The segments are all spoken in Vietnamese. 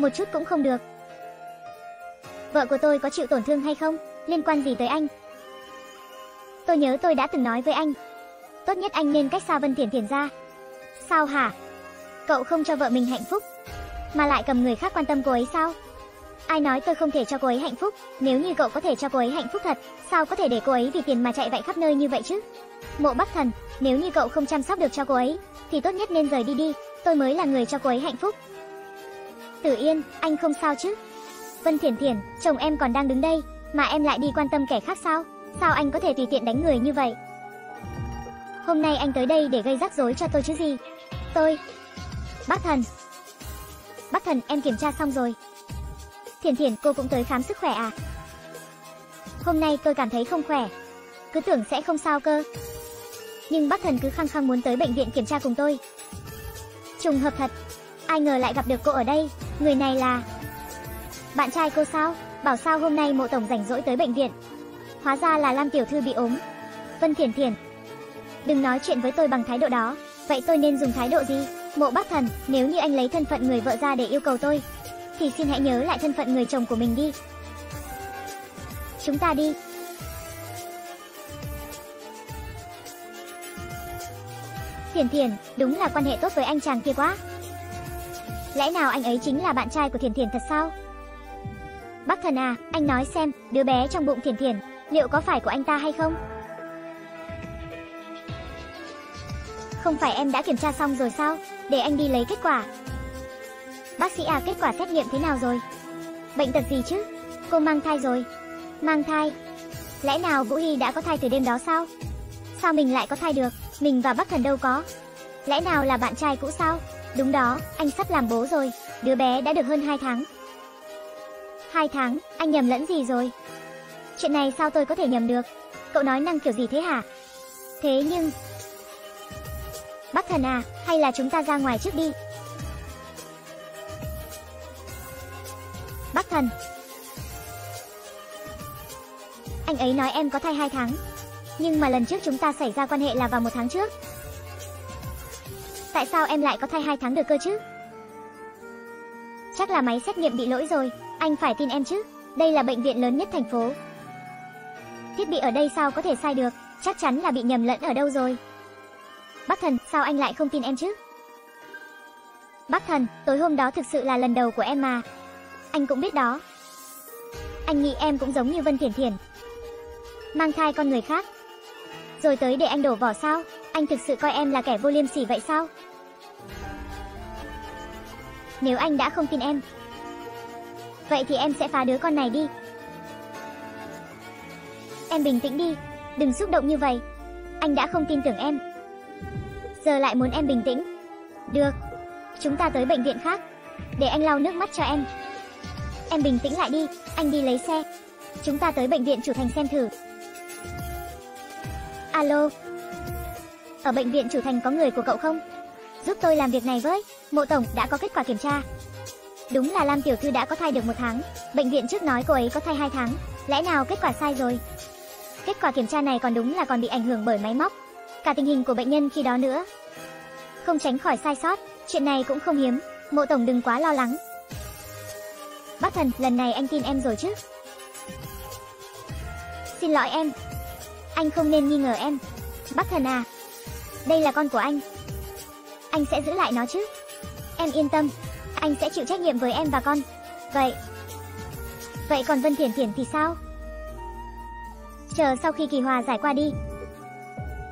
một chút cũng không được. Vợ của tôi có chịu tổn thương hay không, liên quan gì tới anh? Tôi nhớ tôi đã từng nói với anh, tốt nhất anh nên cách xa Vân Thiển Thiển ra. Sao hả? Cậu không cho vợ mình hạnh phúc, mà lại cầm người khác quan tâm cô ấy sao? Ai nói tôi không thể cho cô ấy hạnh phúc, nếu như cậu có thể cho cô ấy hạnh phúc thật, sao có thể để cô ấy vì tiền mà chạy vậy khắp nơi như vậy chứ? Mộ Bắc Thần, nếu như cậu không chăm sóc được cho cô ấy, thì tốt nhất nên rời đi đi, tôi mới là người cho cô ấy hạnh phúc. Tử Yên, anh không sao chứ? Vân Thiển Thiển, chồng em còn đang đứng đây, mà em lại đi quan tâm kẻ khác sao? Sao anh có thể tùy tiện đánh người như vậy? Hôm nay anh tới đây để gây rắc rối cho tôi chứ gì? Tôi... Bác Thần. Bác Thần, em kiểm tra xong rồi. Thiển Thiển, cô cũng tới khám sức khỏe à? Hôm nay tôi cảm thấy không khỏe. Cứ tưởng sẽ không sao cơ. Nhưng bác Thần cứ khăng khăng muốn tới bệnh viện kiểm tra cùng tôi. Trùng hợp thật. Ai ngờ lại gặp được cô ở đây. Người này là... Bạn trai cô sao? Bảo sao hôm nay mộ tổng rảnh rỗi tới bệnh viện. Hóa ra là Lam Tiểu Thư bị ốm. Vân Thiển Thiển. Đừng nói chuyện với tôi bằng thái độ đó. Vậy tôi nên dùng thái độ gì? Mộ bác thần, nếu như anh lấy thân phận người vợ ra để yêu cầu tôi, thì xin hãy nhớ lại thân phận người chồng của mình đi. Chúng ta đi. Thiền Thiền, đúng là quan hệ tốt với anh chàng kia quá. Lẽ nào anh ấy chính là bạn trai của Thiền Thiền thật sao? Bác thần à, anh nói xem, đứa bé trong bụng Thiền Thiền, liệu có phải của anh ta hay không? Không phải em đã kiểm tra xong rồi sao? Để anh đi lấy kết quả. Bác sĩ à, kết quả xét nghiệm thế nào rồi? Bệnh tật gì chứ? Cô mang thai rồi. Mang thai? Lẽ nào Vũ Hy đã có thai từ đêm đó sao? Sao mình lại có thai được? Mình và bác thần đâu có. Lẽ nào là bạn trai cũ sao? Đúng đó, anh sắp làm bố rồi. Đứa bé đã được hơn 2 tháng. 2 tháng, anh nhầm lẫn gì rồi? Chuyện này sao tôi có thể nhầm được? Cậu nói năng kiểu gì thế hả? Thế nhưng... Bác thần à, hay là chúng ta ra ngoài trước đi? Bác thần. Anh ấy nói em có thai 2 tháng. Nhưng mà lần trước chúng ta xảy ra quan hệ là vào một tháng trước. Tại sao em lại có thai 2 tháng được cơ chứ? Chắc là máy xét nghiệm bị lỗi rồi, anh phải tin em chứ. Đây là bệnh viện lớn nhất thành phố. Thiết bị ở đây sao có thể sai được, chắc chắn là bị nhầm lẫn ở đâu rồi. Bác thần, sao anh lại không tin em chứ? Bác thần, tối hôm đó thực sự là lần đầu của em mà. Anh cũng biết đó. Anh nghĩ em cũng giống như Vân Thiển Thiển. Mang thai con người khác. Rồi tới để anh đổ vỏ sao? Anh thực sự coi em là kẻ vô liêm sỉ vậy sao? Nếu anh đã không tin em, vậy thì em sẽ phá đứa con này đi. Em bình tĩnh đi, đừng xúc động như vậy. Anh đã không tin tưởng em. Giờ lại muốn em bình tĩnh. Được, chúng ta tới bệnh viện khác, để anh lau nước mắt cho em. Em bình tĩnh lại đi, anh đi lấy xe. Chúng ta tới bệnh viện chủ thành xem thử. Alo. Ở bệnh viện chủ thành có người của cậu không? Giúp tôi làm việc này với. Mộ tổng đã có kết quả kiểm tra. Đúng là Lam tiểu thư đã có thai được một tháng. Bệnh viện trước nói cô ấy có thai hai tháng. Lẽ nào kết quả sai rồi? Kết quả kiểm tra này còn đúng là còn bị ảnh hưởng bởi máy móc. Cả tình hình của bệnh nhân khi đó nữa. Không tránh khỏi sai sót, chuyện này cũng không hiếm. Mộ tổng đừng quá lo lắng. Bác thần, lần này anh tin em rồi chứ? Xin lỗi em. Anh không nên nghi ngờ em. Bác thần à, đây là con của anh. Anh sẽ giữ lại nó chứ? Em yên tâm, anh sẽ chịu trách nhiệm với em và con. Vậy, vậy còn Vân Thiển Thiển thì sao? Chờ sau khi kỳ hòa giải qua đi,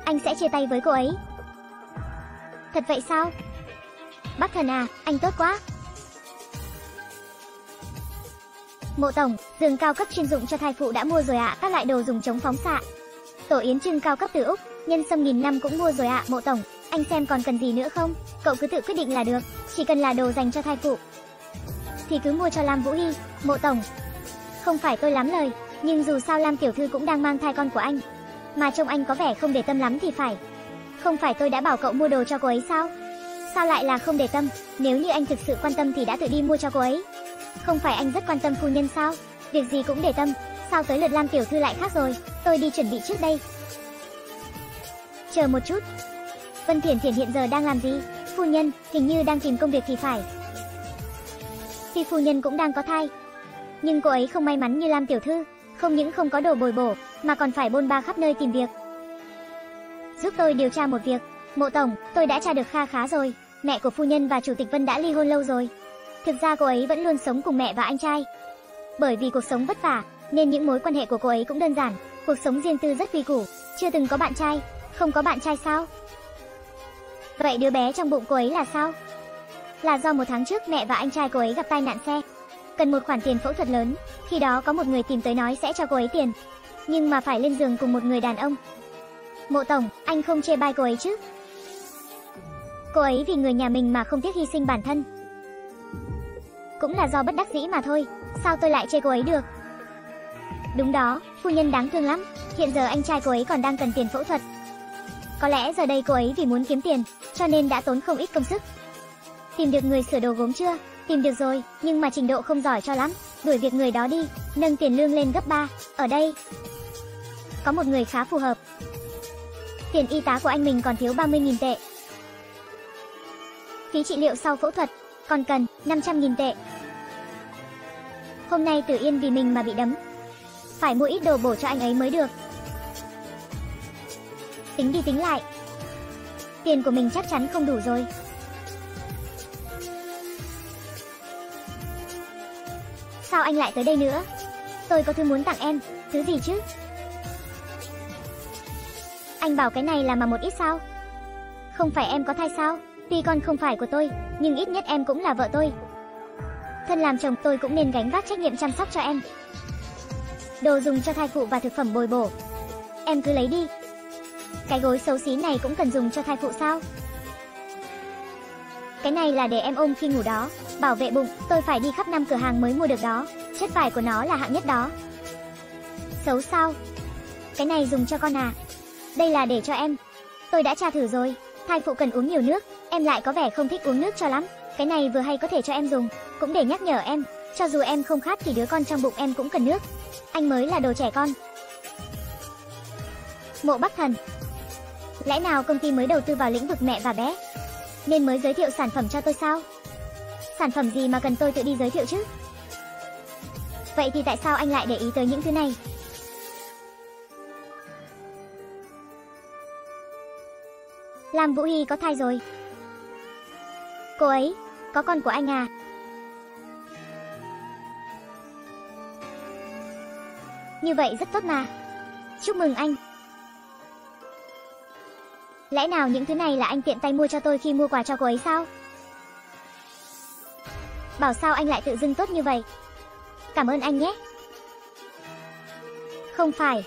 anh sẽ chia tay với cô ấy. Thật vậy sao? Bác thần à, anh tốt quá. Mộ tổng, giường cao cấp chuyên dụng cho thai phụ đã mua rồi ạ, các loại đồ dùng chống phóng xạ. Tổ yến trưng cao cấp từ Úc, nhân sâm nghìn năm cũng mua rồi ạ, mộ tổng. Anh xem còn cần gì nữa không? Cậu cứ tự quyết định là được, chỉ cần là đồ dành cho thai phụ. Thì cứ mua cho Lam Vũ Hy, mộ tổng. Không phải tôi lắm lời, nhưng dù sao Lam tiểu thư cũng đang mang thai con của anh. Mà trông anh có vẻ không để tâm lắm thì phải. Không phải tôi đã bảo cậu mua đồ cho cô ấy sao? Sao lại là không để tâm? Nếu như anh thực sự quan tâm thì đã tự đi mua cho cô ấy. Không phải anh rất quan tâm phu nhân sao? Việc gì cũng để tâm, sao tới lượt Lam tiểu thư lại khác rồi? Tôi đi chuẩn bị trước đây. Chờ một chút. Vân Thiển Thiển hiện giờ đang làm gì? Phu nhân, hình như đang tìm công việc thì phải. phi phu nhân cũng đang có thai, nhưng cô ấy không may mắn như Lam tiểu thư, không những không có đồ bồi bổ, mà còn phải bôn ba khắp nơi tìm việc. Giúp tôi điều tra một việc, Mộ tổng, tôi đã tra được kha khá rồi, mẹ của phu nhân và chủ tịch Vân đã ly hôn lâu rồi. Thực ra cô ấy vẫn luôn sống cùng mẹ và anh trai. Bởi vì cuộc sống vất vả, nên những mối quan hệ của cô ấy cũng đơn giản, cuộc sống riêng tư rất quy củ, chưa từng có bạn trai, không có bạn trai sao? Vậy đứa bé trong bụng cô ấy là sao? Là do một tháng trước mẹ và anh trai cô ấy gặp tai nạn xe, cần một khoản tiền phẫu thuật lớn, khi đó có một người tìm tới nói sẽ cho cô ấy tiền, nhưng mà phải lên giường cùng một người đàn ông. Mộ tổng, anh không chê bai cô ấy chứ? Cô ấy vì người nhà mình mà không tiếc hy sinh bản thân. Cũng là do bất đắc dĩ mà thôi, sao tôi lại chê cô ấy được? Đúng đó, phu nhân đáng thương lắm, hiện giờ anh trai cô ấy còn đang cần tiền phẫu thuật. Có lẽ giờ đây cô ấy vì muốn kiếm tiền, cho nên đã tốn không ít công sức. Tìm được người sửa đồ gốm chưa? Tìm được rồi, nhưng mà trình độ không giỏi cho lắm, đuổi việc người đó đi, nâng tiền lương lên gấp 3. Ở đây, có một người khá phù hợp. Tiền y tá của anh mình còn thiếu 30.000 tệ, Phí trị liệu sau phẫu thuật còn cần 500.000 tệ. Hôm nay Tử Yên vì mình mà bị đấm. Phải mua ít đồ bổ cho anh ấy mới được. Tính đi tính lại. Tiền của mình chắc chắn không đủ rồi. Sao anh lại tới đây nữa? Tôi có thứ muốn tặng em, thứ gì chứ? Anh bảo cái này là mà một ít sao? Không phải em có thai sao? Tuy con không phải của tôi, nhưng ít nhất em cũng là vợ tôi. Thân làm chồng tôi cũng nên gánh vác trách nhiệm chăm sóc cho em. Đồ dùng cho thai phụ và thực phẩm bồi bổ. Em cứ lấy đi. Cái gối xấu xí này cũng cần dùng cho thai phụ sao? Cái này là để em ôm khi ngủ đó, bảo vệ bụng, tôi phải đi khắp năm cửa hàng mới mua được đó, chất vải của nó là hạng nhất đó. Xấu sao? Cái này dùng cho con à? Đây là để cho em. Tôi đã tra thử rồi, thai phụ cần uống nhiều nước, Em lại có vẻ không thích uống nước cho lắm. Cái này vừa hay có thể cho em dùng, cũng để nhắc nhở em, cho dù em không khát thì đứa con trong bụng em cũng cần nước. Anh mới là đồ trẻ con. Mộ Bắc Thần Lẽ nào công ty mới đầu tư vào lĩnh vực mẹ và bé, nên mới giới thiệu sản phẩm cho tôi sao? Sản phẩm gì mà cần tôi tự đi giới thiệu chứ? Vậy thì tại sao anh lại để ý tới những thứ này? Lam Vũ Hy có thai rồi. Cô ấy, có con của anh à? Như vậy rất tốt mà. Chúc mừng anh. Lẽ nào những thứ này là anh tiện tay mua cho tôi khi mua quà cho cô ấy sao? Bảo sao anh lại tự dưng tốt như vậy? Cảm ơn anh nhé. Không phải.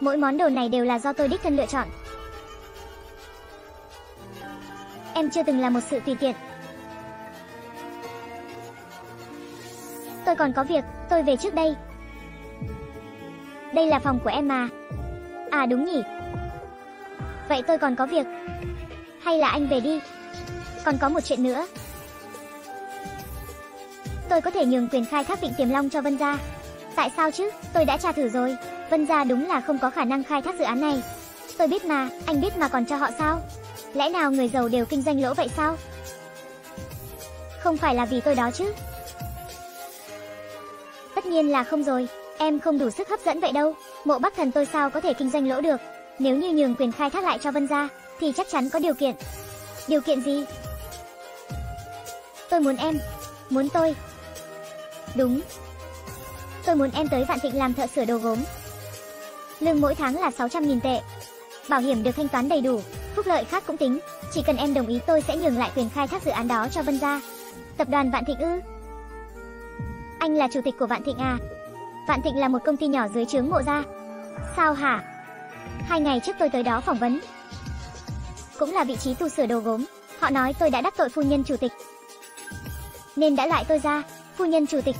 Mỗi món đồ này đều là do tôi đích thân lựa chọn. Em chưa từng là một sự tùy tiện. Tôi còn có việc, tôi về trước đây. Đây là phòng của em mà. À đúng nhỉ. Vậy tôi còn có việc. Hay là anh về đi. Còn có một chuyện nữa. Tôi có thể nhường quyền khai thác vịnh Tiềm Long cho Vân Gia. Tại sao chứ? Tôi đã tra thử rồi. Vân Gia đúng là không có khả năng khai thác dự án này. Tôi biết mà, anh biết mà còn cho họ sao? Lẽ nào người giàu đều kinh doanh lỗ vậy sao? Không phải là vì tôi đó chứ. Tất nhiên là không rồi, em không đủ sức hấp dẫn vậy đâu. Mộ Bắc Thần tôi sao có thể kinh doanh lỗ được? Nếu như nhường quyền khai thác lại cho Vân gia, thì chắc chắn có điều kiện. Điều kiện gì? Tôi muốn em. Muốn tôi. Đúng. Tôi muốn em tới Vạn Thịnh làm thợ sửa đồ gốm. Lương mỗi tháng là 600.000 tệ. Bảo hiểm được thanh toán đầy đủ, phúc lợi khác cũng tính, chỉ cần em đồng ý tôi sẽ nhường lại quyền khai thác dự án đó cho Vân gia. Tập đoàn Vạn Thịnh ư? Anh là chủ tịch của Vạn Thịnh à? Vạn Thịnh là một công ty nhỏ dưới trướng mộ gia. Sao hả? Hai ngày trước tôi tới đó phỏng vấn. Cũng là vị trí tu sửa đồ gốm. Họ nói tôi đã đắc tội phu nhân chủ tịch. Nên đã loại tôi ra, phu nhân chủ tịch.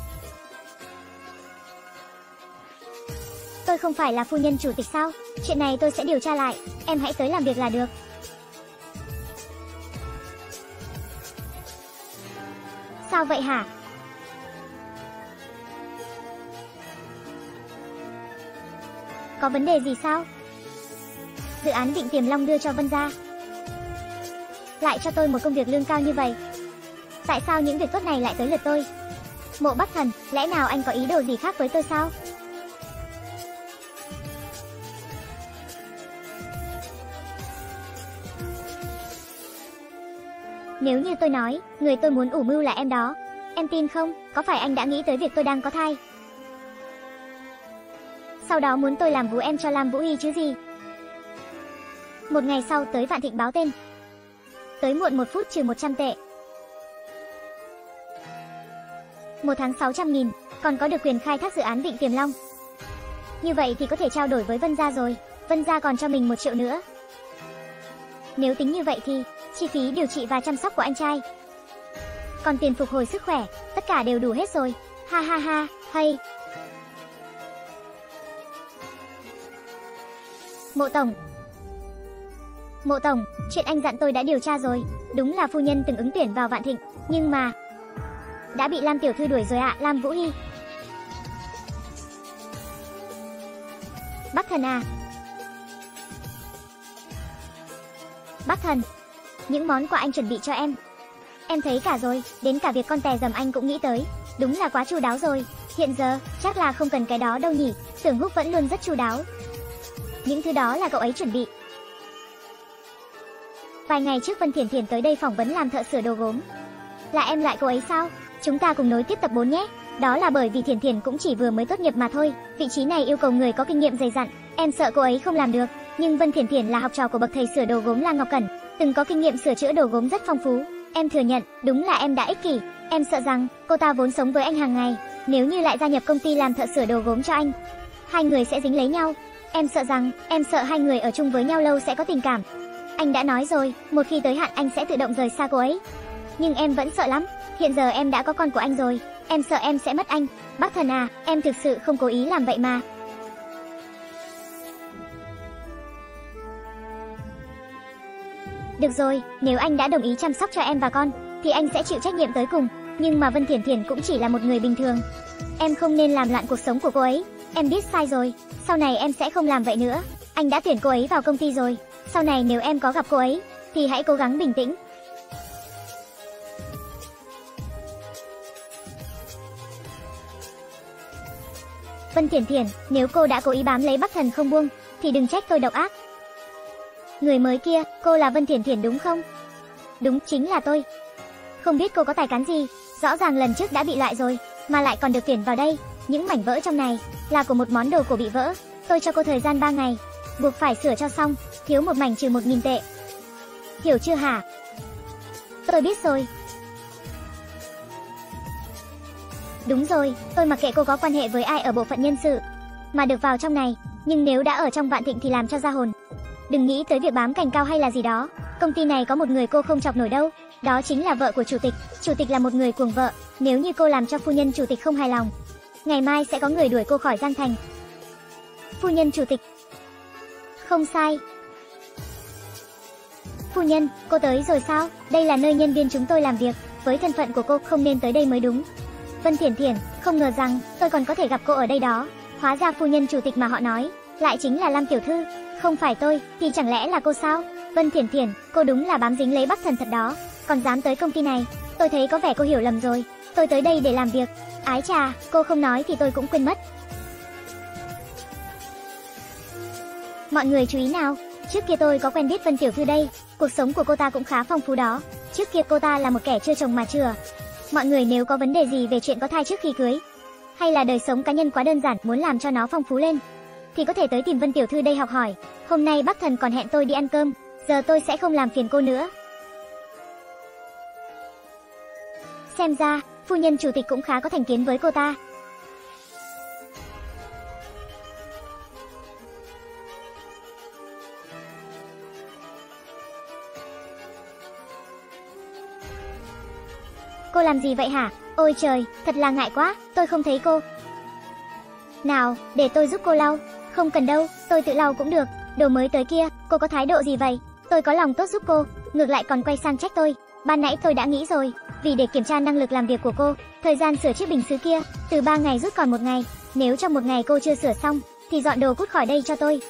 Tôi không phải là phu nhân chủ tịch sao? Chuyện này tôi sẽ điều tra lại, em hãy tới làm việc là được. Sao vậy hả? Có vấn đề gì sao? Dự án định tiềm long đưa cho Vân gia. Lại cho tôi một công việc lương cao như vậy. Tại sao những việc tốt này lại tới lượt tôi? Mộ Bắc Thần, lẽ nào anh có ý đồ gì khác với tôi sao? Nếu như tôi nói, người tôi muốn ủ mưu là em đó, em tin không? Có phải anh đã nghĩ tới việc tôi đang có thai? Sau đó muốn tôi làm vú em cho Lam Vũ y chứ gì? Một ngày sau tới Vạn Thịnh báo tên. Tới muộn một phút trừ 100 tệ. Một tháng 600 nghìn, còn có được quyền khai thác dự án Vịnh Tiềm Long. Như vậy thì có thể trao đổi với Vân Gia rồi, Vân Gia còn cho mình một triệu nữa. Nếu tính như vậy thì, chi phí điều trị và chăm sóc của anh trai. Còn tiền phục hồi sức khỏe, tất cả đều đủ hết rồi. Ha ha ha, hay. Mộ Tổng Mộ Tổng, chuyện anh dặn tôi đã điều tra rồi. Đúng là phu nhân từng ứng tuyển vào Vạn Thịnh, nhưng mà... Đã bị Lam Tiểu Thư đuổi rồi ạ, Lam Vũ Hy. Bắc Thần à? Bắc Thần, những món quà anh chuẩn bị cho em. Em thấy cả rồi, đến cả việc con tè dầm anh cũng nghĩ tới. Đúng là quá chu đáo rồi. Hiện giờ, chắc là không cần cái đó đâu nhỉ. Tưởng Húc vẫn luôn rất chu đáo. Những thứ đó là cậu ấy chuẩn bị. Vài ngày trước Vân Thiển Thiển tới đây phỏng vấn làm thợ sửa đồ gốm. Là em lại cô ấy sao? Chúng ta cùng nối tiếp tập 4 nhé. Đó là bởi vì Thiển Thiển cũng chỉ vừa mới tốt nghiệp mà thôi. Vị trí này yêu cầu người có kinh nghiệm dày dặn. Em sợ cô ấy không làm được. Nhưng Vân Thiển Thiển là học trò của bậc thầy sửa đồ gốm La Ngọc Cẩn, từng có kinh nghiệm sửa chữa đồ gốm rất phong phú. Em thừa nhận, đúng là em đã ích kỷ. Em sợ rằng cô ta vốn sống với anh hàng ngày, nếu như lại gia nhập công ty làm thợ sửa đồ gốm cho anh, hai người sẽ dính lấy nhau. Em sợ rằng, em sợ hai người ở chung với nhau lâu sẽ có tình cảm. Anh đã nói rồi, một khi tới hạn anh sẽ tự động rời xa cô ấy. Nhưng em vẫn sợ lắm, hiện giờ em đã có con của anh rồi, em sợ em sẽ mất anh. Bác thần à, em thực sự không cố ý làm vậy mà. Được rồi, nếu anh đã đồng ý chăm sóc cho em và con, thì anh sẽ chịu trách nhiệm tới cùng. Nhưng mà Vân Thiển Thiển cũng chỉ là một người bình thường. Em không nên làm loạn cuộc sống của cô ấy. Em biết sai rồi, sau này em sẽ không làm vậy nữa. Anh đã tuyển cô ấy vào công ty rồi. Sau này nếu em có gặp cô ấy, thì hãy cố gắng bình tĩnh. Vân Thiển Thiển, nếu cô đã cố ý bám lấy Bắc Thần không buông, thì đừng trách tôi độc ác. Người mới kia, cô là Vân Thiển Thiển đúng không? Đúng, chính là tôi. Không biết cô có tài cán gì, rõ ràng lần trước đã bị loại rồi, mà lại còn được tuyển vào đây. Những mảnh vỡ trong này là của một món đồ cổ bị vỡ. Tôi cho cô thời gian 3 ngày, buộc phải sửa cho xong, thiếu một mảnh trừ 1.000 tệ. Hiểu chưa hả? Tôi biết rồi. Đúng rồi, tôi mặc kệ cô có quan hệ với ai ở bộ phận nhân sự, mà được vào trong này, nhưng nếu đã ở trong vạn thịnh thì làm cho ra hồn. Đừng nghĩ tới việc bám cành cao hay là gì đó. Công ty này có một người cô không chọc nổi đâu, đó chính là vợ của chủ tịch. Chủ tịch là một người cuồng vợ, nếu như cô làm cho phu nhân chủ tịch không hài lòng, ngày mai sẽ có người đuổi cô khỏi Giang Thành. Phu nhân chủ tịch. Không sai. Phu nhân, cô tới rồi sao? Đây là nơi nhân viên chúng tôi làm việc, với thân phận của cô không nên tới đây mới đúng. Vân Thiển Thiển, không ngờ rằng tôi còn có thể gặp cô ở đây đó. Hóa ra phu nhân chủ tịch mà họ nói, lại chính là Lam tiểu thư. Không phải tôi, thì chẳng lẽ là cô sao? Vân Thiển Thiển, cô đúng là bám dính lấy Bắc Thần thật đó. Còn dám tới công ty này, tôi thấy có vẻ cô hiểu lầm rồi. Tôi tới đây để làm việc. Ái trà, cô không nói thì tôi cũng quên mất. Mọi người chú ý nào, trước kia tôi có quen biết Vân Tiểu Thư đây, cuộc sống của cô ta cũng khá phong phú đó. Trước kia cô ta là một kẻ chưa chồng mà chừa. Mọi người nếu có vấn đề gì về chuyện có thai trước khi cưới, hay là đời sống cá nhân quá đơn giản muốn làm cho nó phong phú lên, thì có thể tới tìm Vân Tiểu Thư đây học hỏi. Hôm nay bác thần còn hẹn tôi đi ăn cơm, giờ tôi sẽ không làm phiền cô nữa. Xem ra, phu nhân chủ tịch cũng khá có thành kiến với cô ta. Cô làm gì vậy hả? Ôi trời, thật là ngại quá, tôi không thấy cô. Nào, để tôi giúp cô lau. Không cần đâu, tôi tự lau cũng được. Đồ mới tới kia, cô có thái độ gì vậy? Tôi có lòng tốt giúp cô, ngược lại còn quay sang trách tôi. Ban nãy tôi đã nghĩ rồi, vì để kiểm tra năng lực làm việc của cô, thời gian sửa chiếc bình sứ kia, từ 3 ngày rút còn một ngày. Nếu trong một ngày cô chưa sửa xong, thì dọn đồ cút khỏi đây cho tôi.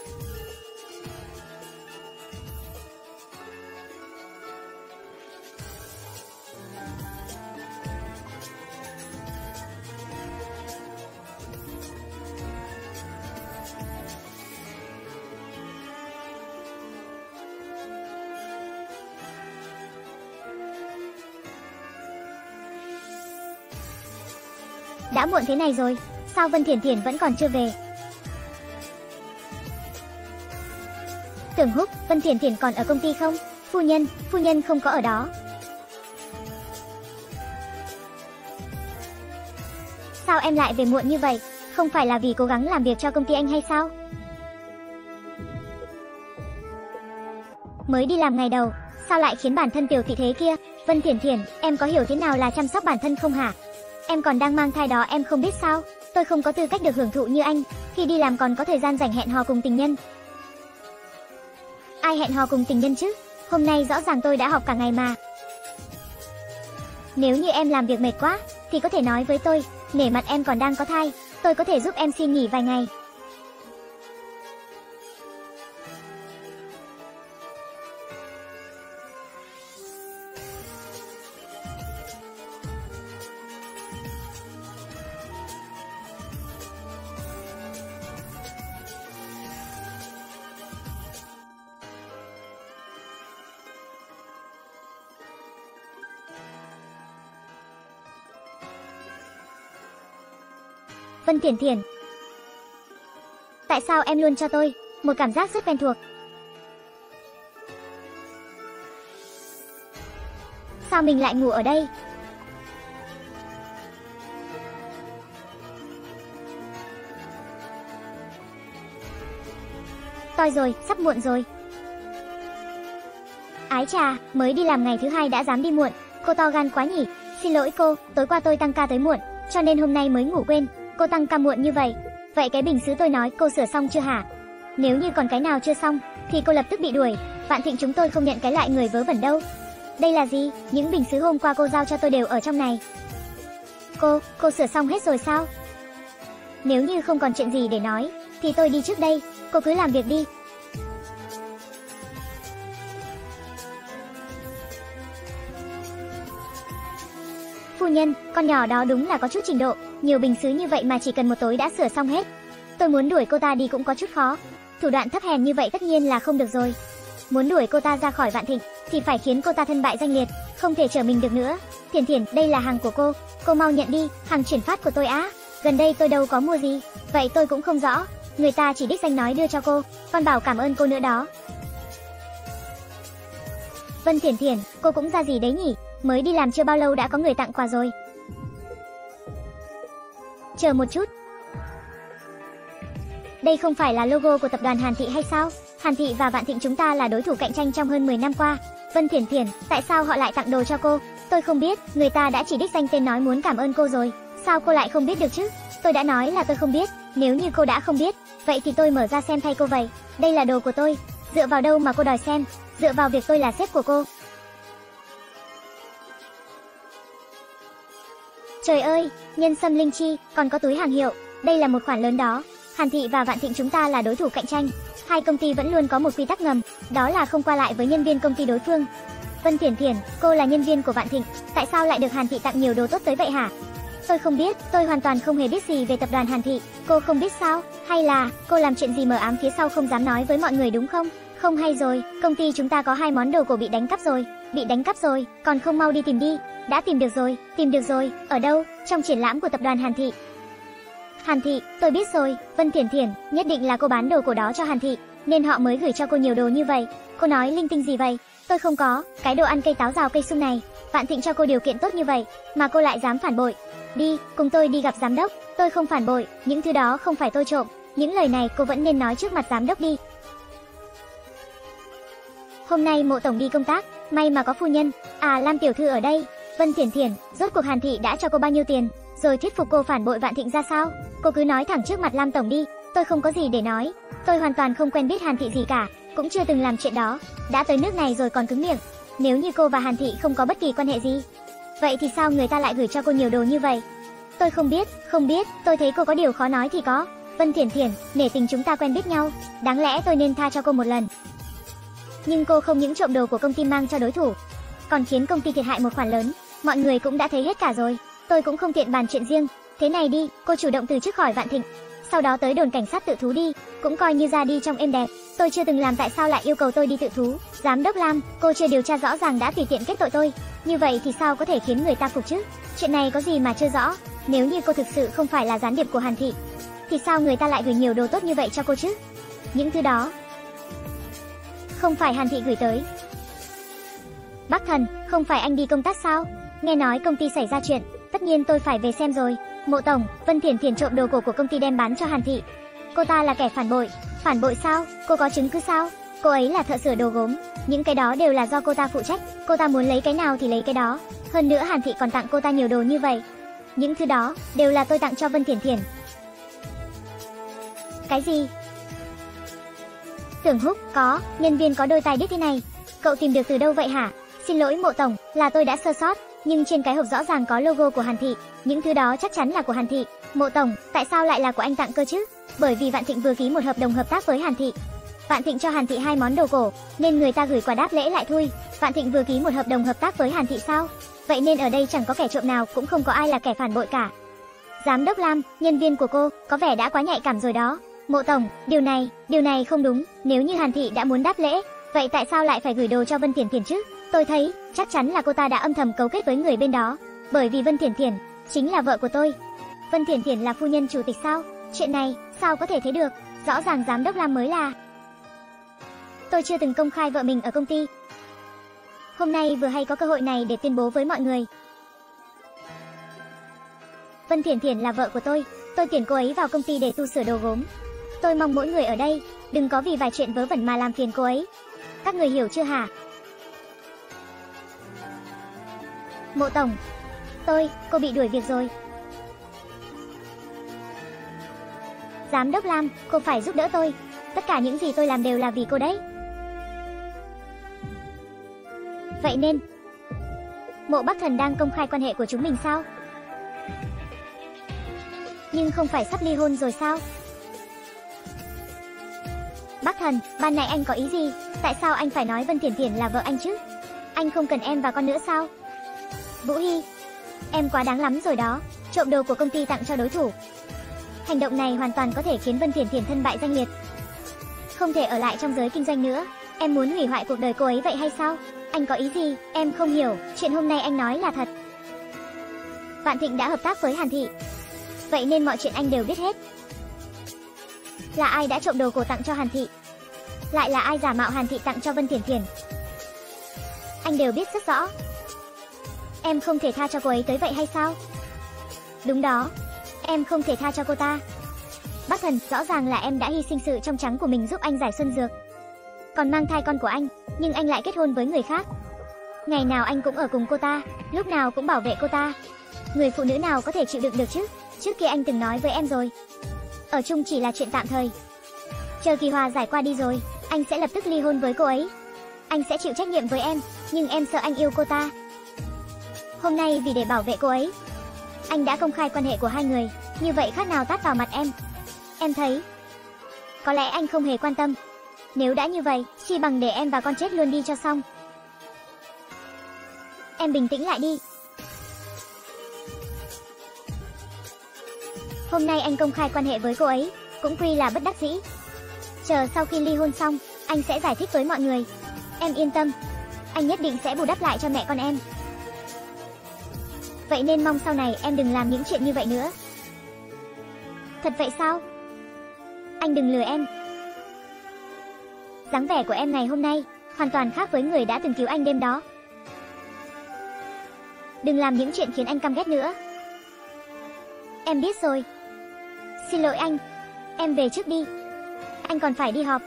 Đã muộn thế này rồi, sao Vân Thiển Thiển vẫn còn chưa về? Tưởng Húc, Vân Thiển Thiển còn ở công ty không? Phu nhân, phu nhân không có ở đó. Sao em lại về muộn như vậy? Không phải là vì cố gắng làm việc cho công ty anh hay sao? Mới đi làm ngày đầu, sao lại khiến bản thân tiểu thị thế kia? Vân Thiển Thiển, em có hiểu thế nào là chăm sóc bản thân không hả? Em còn đang mang thai đó em không biết sao? Tôi không có tư cách được hưởng thụ như anh, khi đi làm còn có thời gian rảnh hẹn hò cùng tình nhân. Ai hẹn hò cùng tình nhân chứ? Hôm nay rõ ràng tôi đã học cả ngày mà. Nếu như em làm việc mệt quá, thì có thể nói với tôi, nể mặt em còn đang có thai, tôi có thể giúp em xin nghỉ vài ngày. Thiển Thiển. Tại sao em luôn cho tôi một cảm giác rất quen thuộc? Sao mình lại ngủ ở đây? Toi rồi, sắp muộn rồi. Ái trà, mới đi làm ngày thứ hai đã dám đi muộn, cô to gan quá nhỉ. Xin lỗi cô, tối qua tôi tăng ca tới muộn, cho nên hôm nay mới ngủ quên. Cô tăng ca muộn như vậy, vậy cái bình sứ tôi nói cô sửa xong chưa hả? Nếu như còn cái nào chưa xong, thì cô lập tức bị đuổi. Vạn Thịnh chúng tôi không nhận cái lại người vớ vẩn đâu. Đây là gì? Những bình sứ hôm qua cô giao cho tôi đều ở trong này. Cô, cô sửa xong hết rồi sao? Nếu như không còn chuyện gì để nói, thì tôi đi trước đây, cô cứ làm việc đi. Phu nhân, con nhỏ đó đúng là có chút trình độ, nhiều bình sứ như vậy mà chỉ cần một tối đã sửa xong hết. Tôi muốn đuổi cô ta đi cũng có chút khó. Thủ đoạn thấp hèn như vậy tất nhiên là không được rồi. Muốn đuổi cô ta ra khỏi vạn thịnh thì phải khiến cô ta thân bại danh liệt, không thể trở mình được nữa. Thiền Thiền, đây là hàng của cô, cô mau nhận đi, hàng chuyển phát của tôi á. Gần đây tôi đâu có mua gì, vậy tôi cũng không rõ. Người ta chỉ đích danh nói đưa cho cô, con bảo cảm ơn cô nữa đó. Vân Thiển Thiển, cô cũng ra gì đấy nhỉ? Mới đi làm chưa bao lâu đã có người tặng quà rồi. Chờ một chút. Đây không phải là logo của tập đoàn Hàn Thị hay sao? Hàn Thị và Vạn Thịnh chúng ta là đối thủ cạnh tranh trong hơn 10 năm qua. Vân Thiển Thiển, tại sao họ lại tặng đồ cho cô? Tôi không biết, người ta đã chỉ đích danh tên nói muốn cảm ơn cô rồi. Sao cô lại không biết được chứ? Tôi đã nói là tôi không biết, nếu như cô đã không biết, vậy thì tôi mở ra xem thay cô vậy. Đây là đồ của tôi, dựa vào đâu mà cô đòi xem? Dựa vào việc tôi là sếp của cô, Trời ơi, nhân sâm linh chi, còn có túi hàng hiệu, đây là một khoản lớn đó. Hàn Thị và Vạn Thịnh chúng ta là đối thủ cạnh tranh. Hai công ty vẫn luôn có một quy tắc ngầm, đó là không qua lại với nhân viên công ty đối phương. Vân Thiển Thiển, cô là nhân viên của Vạn Thịnh, tại sao lại được Hàn Thị tặng nhiều đồ tốt tới vậy hả? Tôi không biết, tôi hoàn toàn không hề biết gì về tập đoàn Hàn Thị. Cô không biết sao? Hay là cô làm chuyện gì mờ ám phía sau không dám nói với mọi người đúng không? Không hay rồi, công ty chúng ta có hai món đồ cổ bị đánh cắp rồi, bị đánh cắp rồi, còn không mau đi tìm đi. Đã tìm được rồi, tìm được rồi, ở đâu? Trong triển lãm của tập đoàn Hàn Thị. Hàn Thị, tôi biết rồi, Vân Thiển Thiển, nhất định là cô bán đồ cổ đó cho Hàn Thị, nên họ mới gửi cho cô nhiều đồ như vậy. Cô nói linh tinh gì vậy? Tôi không có, cái đồ ăn cây táo rào cây sung này, Vạn Thịnh cho cô điều kiện tốt như vậy, mà cô lại dám phản bội. Đi, cùng tôi đi gặp giám đốc, tôi không phản bội, những thứ đó không phải tôi trộm, những lời này cô vẫn nên nói trước mặt giám đốc đi. Hôm nay mộ tổng đi công tác, may mà có phu nhân, à Lam tiểu thư ở đây, Vân Thiển Thiển, rốt cuộc Hàn Thị đã cho cô bao nhiêu tiền, rồi thuyết phục cô phản bội Vạn Thịnh ra sao? Cô cứ nói thẳng trước mặt Lam Tổng đi, tôi không có gì để nói. Tôi hoàn toàn không quen biết Hàn Thị gì cả, cũng chưa từng làm chuyện đó. Đã tới nước này rồi còn cứng miệng. Nếu như cô và Hàn Thị không có bất kỳ quan hệ gì, vậy thì sao người ta lại gửi cho cô nhiều đồ như vậy? Tôi không biết, không biết, tôi thấy cô có điều khó nói thì có. Vân Thiển Thiển, nể tình chúng ta quen biết nhau, đáng lẽ tôi nên tha cho cô một lần. Nhưng cô không những trộm đồ của công ty mang cho đối thủ, còn khiến công ty thiệt hại một khoản lớn. Mọi người cũng đã thấy hết cả rồi, tôi cũng không tiện bàn chuyện riêng. Thế này đi, cô chủ động từ chức khỏi Vạn Thịnh, sau đó tới đồn cảnh sát tự thú đi, cũng coi như ra đi trong êm đẹp. Tôi chưa từng làm tại sao lại yêu cầu tôi đi tự thú? Giám đốc Lam, cô chưa điều tra rõ ràng đã tùy tiện kết tội tôi, như vậy thì sao có thể khiến người ta phục chứ? Chuyện này có gì mà chưa rõ? Nếu như cô thực sự không phải là gián điệp của Hàn Thị, thì sao người ta lại gửi nhiều đồ tốt như vậy cho cô chứ? Những thứ đó không phải Hàn Thị gửi tới. Bác thần, không phải anh đi công tác sao? Nghe nói công ty xảy ra chuyện, tất nhiên tôi phải về xem rồi. Mộ tổng, Vân Thiển Thiển trộm đồ cổ của công ty đem bán cho Hàn Thị. Cô ta là kẻ phản bội. Phản bội sao? Cô có chứng cứ sao? Cô ấy là thợ sửa đồ gốm, những cái đó đều là do cô ta phụ trách, cô ta muốn lấy cái nào thì lấy cái đó. Hơn nữa Hàn Thị còn tặng cô ta nhiều đồ như vậy. Những thứ đó đều là tôi tặng cho Vân Thiển Thiển. Cái gì? Tưởng Húc, có, nhân viên có đôi tai điếc thế này. Cậu tìm được từ đâu vậy hả? Xin lỗi mộ tổng, là tôi đã sơ sót, nhưng trên cái hộp rõ ràng có logo của Hàn Thị, những thứ đó chắc chắn là của Hàn Thị. Mộ tổng, tại sao lại là của anh tặng cơ chứ? Bởi vì Vạn Thịnh vừa ký một hợp đồng hợp tác với Hàn Thị. Vạn Thịnh cho Hàn Thị hai món đồ cổ, nên người ta gửi quà đáp lễ lại thôi. Vạn Thịnh vừa ký một hợp đồng hợp tác với Hàn Thị sao? Vậy nên ở đây chẳng có kẻ trộm nào, cũng không có ai là kẻ phản bội cả. Giám đốc Lam, nhân viên của cô, có vẻ đã quá nhạy cảm rồi đó. Mộ tổng, điều này, điều này không đúng, nếu như Hàn Thị đã muốn đáp lễ, vậy tại sao lại phải gửi đồ cho Vân Tiền Tiền chứ? Tôi thấy, chắc chắn là cô ta đã âm thầm cấu kết với người bên đó, bởi vì Vân Thiển Thiển chính là vợ của tôi. Vân Thiển Thiển là phu nhân chủ tịch sao? Chuyện này, sao có thể thế được? Rõ ràng giám đốc Lam mới là. Tôi chưa từng công khai vợ mình ở công ty. Hôm nay vừa hay có cơ hội này để tuyên bố với mọi người. Vân Thiển Thiển là vợ của tôi, tôi tuyển cô ấy vào công ty để tu sửa đồ gốm. Tôi mong mỗi người ở đây đừng có vì vài chuyện vớ vẩn mà làm phiền cô ấy. Các người hiểu chưa hả? Mộ tổng, tôi, cô bị đuổi việc rồi. Giám đốc Lam, cô phải giúp đỡ tôi. Tất cả những gì tôi làm đều là vì cô đấy. Vậy nên, mộ bắc thần đang công khai quan hệ của chúng mình sao? Nhưng không phải sắp ly hôn rồi sao? Bắc thần, ban nãy anh có ý gì? Tại sao anh phải nói Vân Thiển Thiển là vợ anh chứ? Anh không cần em và con nữa sao? Vũ Hy, em quá đáng lắm rồi đó, trộm đồ của công ty tặng cho đối thủ. Hành động này hoàn toàn có thể khiến Vân Thiển Thiển thân bại danh liệt. Không thể ở lại trong giới kinh doanh nữa, em muốn hủy hoại cuộc đời cô ấy vậy hay sao? Anh có ý gì? Em không hiểu, chuyện hôm nay anh nói là thật. Vạn Thịnh đã hợp tác với Hàn Thị. Vậy nên mọi chuyện anh đều biết hết. Là ai đã trộm đồ cổ tặng cho Hàn Thị? Lại là ai giả mạo Hàn Thị tặng cho Vân Thiển Thiển? Anh đều biết rất rõ. Em không thể tha cho cô ấy tới vậy hay sao? Đúng đó, em không thể tha cho cô ta. Bác thần, rõ ràng là em đã hy sinh sự trong trắng của mình giúp anh giải xuân dược. Còn mang thai con của anh, nhưng anh lại kết hôn với người khác. Ngày nào anh cũng ở cùng cô ta, lúc nào cũng bảo vệ cô ta. Người phụ nữ nào có thể chịu đựng được chứ? Trước kia anh từng nói với em rồi, ở chung chỉ là chuyện tạm thời. Chờ kỳ hòa giải qua đi rồi, anh sẽ lập tức ly hôn với cô ấy. Anh sẽ chịu trách nhiệm với em, nhưng em sợ anh yêu cô ta. Hôm nay vì để bảo vệ cô ấy, anh đã công khai quan hệ của hai người, như vậy khác nào tát vào mặt em. Em thấy, có lẽ anh không hề quan tâm. Nếu đã như vậy, chi bằng để em và con chết luôn đi cho xong. Em bình tĩnh lại đi, Hôm nay anh công khai quan hệ với cô ấy, cũng quy là bất đắc dĩ. Chờ sau khi ly hôn xong, anh sẽ giải thích với mọi người. Em yên tâm, anh nhất định sẽ bù đắp lại cho mẹ con em. Vậy nên mong sau này em đừng làm những chuyện như vậy nữa. Thật vậy sao? Anh đừng lừa em. dáng vẻ của em ngày hôm nay hoàn toàn khác với người đã từng cứu anh đêm đó. Đừng làm những chuyện khiến anh căm ghét nữa. Em biết rồi. Xin lỗi anh, em về trước đi. Anh còn phải đi họp.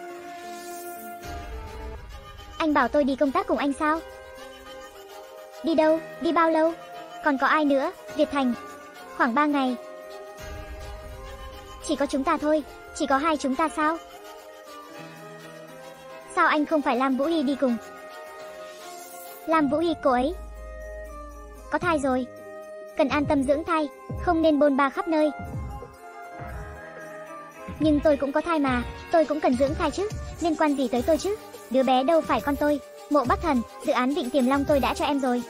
Anh bảo tôi đi công tác cùng anh sao? Đi đâu, đi bao lâu? Còn có ai nữa, Việt Thành? Khoảng 3 ngày. Chỉ có chúng ta thôi, chỉ có hai chúng ta sao? Sao anh không phải Lam Vũ Hy đi cùng? Lam Vũ Hy cô ấy có thai rồi. Cần an tâm dưỡng thai, không nên bôn ba khắp nơi, nhưng tôi cũng có thai mà, tôi cũng cần dưỡng thai chứ, liên quan gì tới tôi chứ? Đứa bé đâu phải con tôi. Mộ Bắc Thần, dự án Vịnh Tiềm Long tôi đã cho em rồi.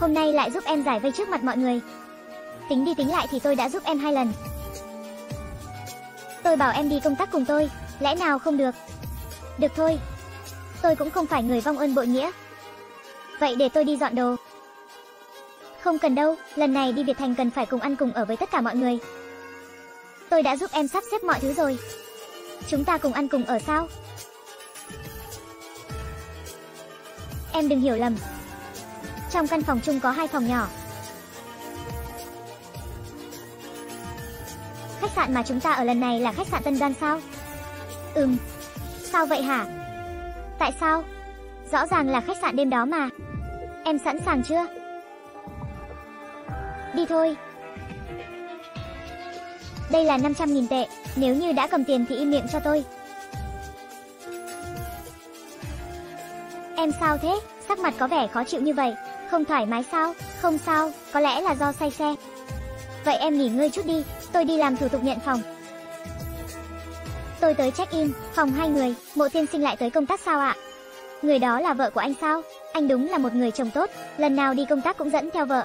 Hôm nay lại giúp em giải vây trước mặt mọi người. Tính đi tính lại thì tôi đã giúp em hai lần. Tôi bảo em đi công tác cùng tôi, lẽ nào không được? Được thôi. Tôi cũng không phải người vong ơn bội nghĩa. Vậy để tôi đi dọn đồ. Không cần đâu, lần này đi Việt Thành cần phải cùng ăn cùng ở với tất cả mọi người. Tôi đã giúp em sắp xếp mọi thứ rồi. Chúng ta cùng ăn cùng ở sao? Em đừng hiểu lầm. Trong căn phòng chung có hai phòng nhỏ. Khách sạn mà chúng ta ở lần này là khách sạn Tân Đoan sao? Ừm. Sao vậy hả? Tại sao? Rõ ràng là khách sạn đêm đó mà. Em sẵn sàng chưa? Đi thôi. Đây là 500.000 tệ, nếu như đã cầm tiền thì im miệng cho tôi. Em sao thế? Sắc mặt có vẻ khó chịu như vậy, không thoải mái sao? Không sao, có lẽ là do say xe. Vậy em nghỉ ngơi chút đi, tôi đi làm thủ tục nhận phòng. Tôi tới check-in, phòng hai người, mộ tiên sinh lại tới công tác sao ạ? Người đó là vợ của anh sao? Anh đúng là một người chồng tốt, lần nào đi công tác cũng dẫn theo vợ.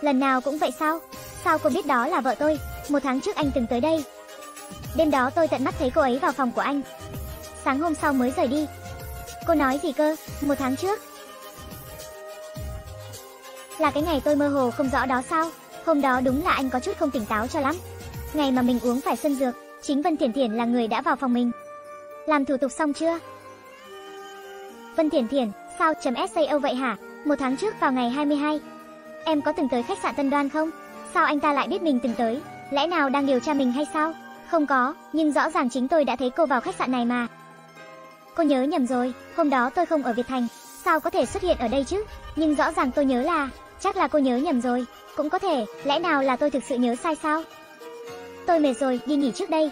Lần nào cũng vậy sao? Sao cô biết đó là vợ tôi? Một tháng trước anh từng tới đây. Đêm đó tôi tận mắt thấy cô ấy vào phòng của anh. Sáng hôm sau mới rời đi. Cô nói gì cơ? Một tháng trước. Là cái ngày tôi mơ hồ không rõ đó sao? Hôm đó đúng là anh có chút không tỉnh táo cho lắm. Ngày mà mình uống phải xuân dược, chính Vân Thiển Thiển là người đã vào phòng mình. Làm thủ tục xong chưa? Vân Thiển Thiển, sao chấm SAO vậy hả? Một tháng trước vào ngày 22. Em có từng tới khách sạn Tân Đoan không? Sao anh ta lại biết mình từng tới? Lẽ nào đang điều tra mình hay sao? Không có, nhưng rõ ràng chính tôi đã thấy cô vào khách sạn này mà. Cô nhớ nhầm rồi, hôm đó tôi không ở Việt Thành, sao có thể xuất hiện ở đây chứ? Nhưng rõ ràng tôi nhớ là, chắc là cô nhớ nhầm rồi, cũng có thể, lẽ nào là tôi thực sự nhớ sai sao? Tôi mệt rồi, đi nghỉ trước đây.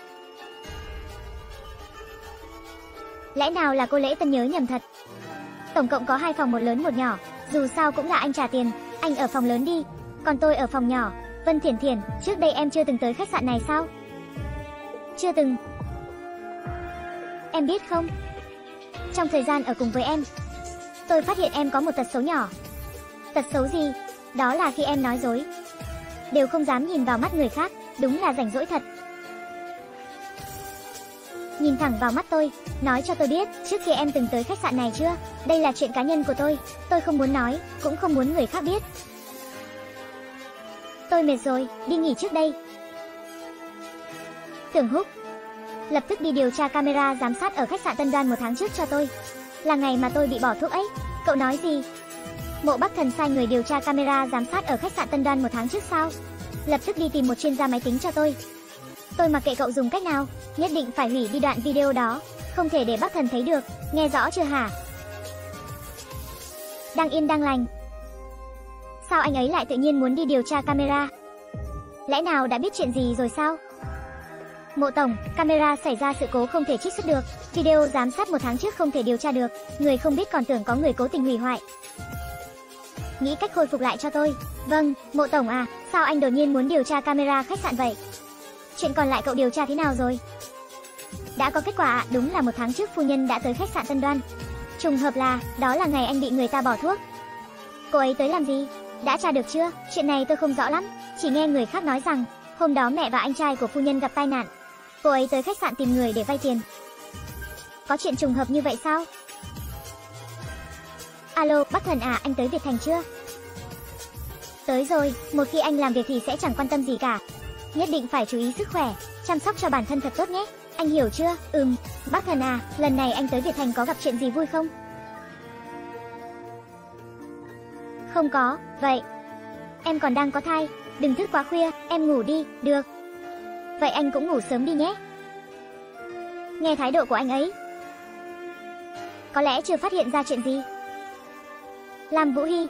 Lẽ nào là cô Lễ Tân nhớ nhầm thật? Tổng cộng có hai phòng một lớn một nhỏ, dù sao cũng là anh trả tiền, anh ở phòng lớn đi, còn tôi ở phòng nhỏ. Vân Thiển Thiển, trước đây em chưa từng tới khách sạn này sao? Chưa từng. Em biết không? Trong thời gian ở cùng với em, tôi phát hiện em có một tật xấu nhỏ. Tật xấu gì? Đó là khi em nói dối, đều không dám nhìn vào mắt người khác, đúng là rảnh rỗi thật. Nhìn thẳng vào mắt tôi, nói cho tôi biết, trước khi em từng tới khách sạn này chưa? Đây là chuyện cá nhân của tôi, tôi không muốn nói, cũng không muốn người khác biết. Tôi mệt rồi, đi nghỉ trước đây. Tưởng Húc, lập tức đi điều tra camera giám sát ở khách sạn Tân Đoan một tháng trước cho tôi. Là ngày mà tôi bị bỏ thuốc ấy. Cậu nói gì? Mộ Bắc Thần sai người điều tra camera giám sát ở khách sạn Tân Đoan một tháng trước sao? Lập tức đi tìm một chuyên gia máy tính cho tôi. Tôi mặc kệ cậu dùng cách nào, nhất định phải hủy đi đoạn video đó, không thể để Bắc Thần thấy được, nghe rõ chưa hả? Đang yên đang lành. Sao anh ấy lại tự nhiên muốn đi điều tra camera? Lẽ nào đã biết chuyện gì rồi sao? Mộ tổng, camera xảy ra sự cố không thể trích xuất được, video giám sát một tháng trước không thể điều tra được, người không biết còn tưởng có người cố tình hủy hoại. Nghĩ cách khôi phục lại cho tôi. Vâng, mộ tổng à, sao anh đột nhiên muốn điều tra camera khách sạn vậy? Chuyện còn lại cậu điều tra thế nào rồi? Đã có kết quả ạ, đúng là một tháng trước phu nhân đã tới khách sạn Tân Đoan. Trùng hợp là, đó là ngày anh bị người ta bỏ thuốc. Cô ấy tới làm gì? Đã tra được chưa? Chuyện này tôi không rõ lắm, chỉ nghe người khác nói rằng, hôm đó mẹ và anh trai của phu nhân gặp tai nạn. Cô ấy tới khách sạn tìm người để vay tiền. Có chuyện trùng hợp như vậy sao? Alo, Bắc Thần à, anh tới Việt Thành chưa? Tới rồi, một khi anh làm việc thì sẽ chẳng quan tâm gì cả. Nhất định phải chú ý sức khỏe, chăm sóc cho bản thân thật tốt nhé. Anh hiểu chưa? Ừm, Bắc Thần à, lần này anh tới Việt Thành có gặp chuyện gì vui không? Không có, vậy. Em còn đang có thai, đừng thức quá khuya, em ngủ đi, được. Vậy anh cũng ngủ sớm đi nhé. Nghe thái độ của anh ấy. Có lẽ chưa phát hiện ra chuyện gì. Lam Vũ Hy.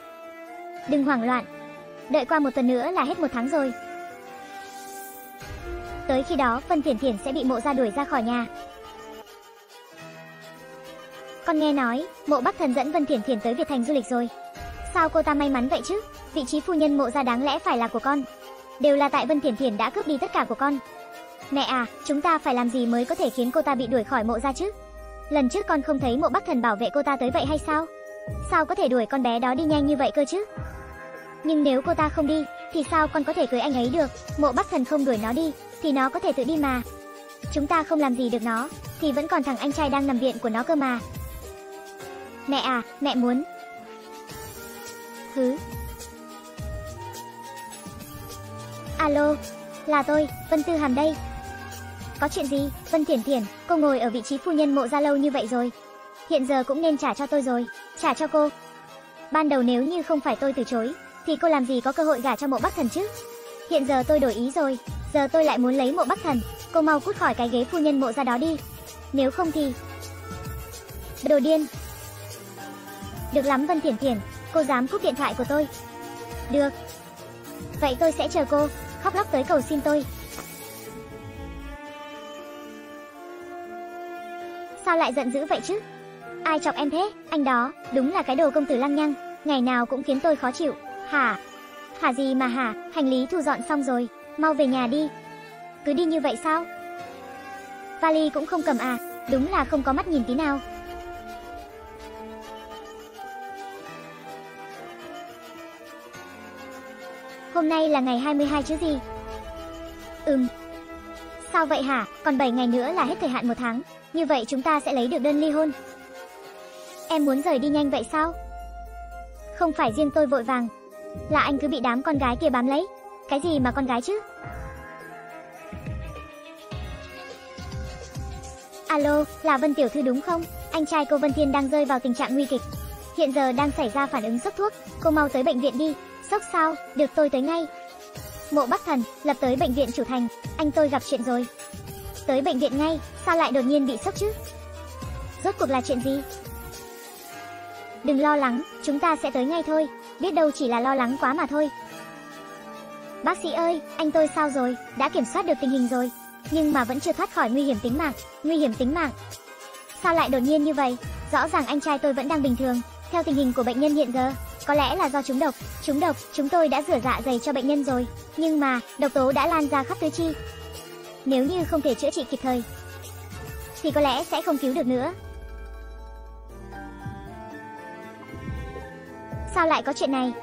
Đừng hoảng loạn. Đợi qua một tuần nữa là hết một tháng rồi. Tới khi đó, Vân Thiển Thiển sẽ bị mộ ra đuổi ra khỏi nhà. Con nghe nói, mộ Bắc Thần dẫn Vân Thiển Thiển tới Việt Thành du lịch rồi. Sao cô ta may mắn vậy chứ? Vị trí phu nhân mộ ra đáng lẽ phải là của con. Đều là tại Vân Thiển Thiển đã cướp đi tất cả của con. Mẹ à, chúng ta phải làm gì mới có thể khiến cô ta bị đuổi khỏi mộ ra chứ? Lần trước con không thấy mộ Bắc Thần bảo vệ cô ta tới vậy hay sao? Sao có thể đuổi con bé đó đi nhanh như vậy cơ chứ? Nhưng nếu cô ta không đi, thì sao con có thể cưới anh ấy được? Mộ Bắc Thần không đuổi nó đi, thì nó có thể tự đi mà. Chúng ta không làm gì được nó, thì vẫn còn thằng anh trai đang nằm viện của nó cơ mà. Mẹ à, mẹ muốn. Hứ, Alo, là tôi, Vân Tư Hàm đây. Có chuyện gì, Vân Thiển Thiển, cô ngồi ở vị trí phu nhân mộ ra lâu như vậy rồi. Hiện giờ cũng nên trả cho tôi rồi, trả cho cô. Ban đầu nếu như không phải tôi từ chối, thì cô làm gì có cơ hội gả cho mộ bắc thần chứ? Hiện giờ tôi đổi ý rồi, giờ tôi lại muốn lấy mộ bắc thần, cô mau cút khỏi cái ghế phu nhân mộ ra đó đi. Nếu không thì... Đồ điên. Được lắm Vân Thiển Thiển, cô dám cúp điện thoại của tôi. Được. Vậy tôi sẽ chờ cô, khóc lóc tới cầu xin tôi. Sao lại giận dữ vậy chứ? Ai chọc em thế? Anh đó, đúng là cái đồ công tử lăng nhăng, ngày nào cũng khiến tôi khó chịu. Hả? Hả gì mà hả? Hành lý thu dọn xong rồi, mau về nhà đi. Cứ đi như vậy sao? Vali cũng không cầm à, đúng là không có mắt nhìn tí nào. Hôm nay là ngày 22 chứ gì? Ừm. Sao vậy hả? Còn 7 ngày nữa là hết thời hạn một tháng. Như vậy chúng ta sẽ lấy được đơn ly hôn. Em muốn rời đi nhanh vậy sao? Không phải riêng tôi vội vàng. Là anh cứ bị đám con gái kia bám lấy. Cái gì mà con gái chứ? Alo, là Vân Tiểu Thư đúng không? Anh trai cô Vân Thiên đang rơi vào tình trạng nguy kịch. Hiện giờ đang xảy ra phản ứng sốc thuốc. Cô mau tới bệnh viện đi. Sốc sao? Được tôi tới ngay. Mộ Bắc Thần, lập tới bệnh viện chủ thành. Anh tôi gặp chuyện rồi. Tới bệnh viện ngay, sao lại đột nhiên bị sốc chứ? Rốt cuộc là chuyện gì? Đừng lo lắng, chúng ta sẽ tới ngay thôi, biết đâu chỉ là lo lắng quá mà thôi. Bác sĩ ơi, anh tôi sao rồi, đã kiểm soát được tình hình rồi, nhưng mà vẫn chưa thoát khỏi nguy hiểm tính mạng, nguy hiểm tính mạng. Sao lại đột nhiên như vậy? Rõ ràng anh trai tôi vẫn đang bình thường, theo tình hình của bệnh nhân hiện giờ, có lẽ là do trúng độc. Trúng độc, chúng tôi đã rửa dạ dày cho bệnh nhân rồi, nhưng mà độc tố đã lan ra khắp tứ chi. Nếu như không thể chữa trị kịp thời, thì có lẽ sẽ không cứu được nữa. Sao lại có chuyện này?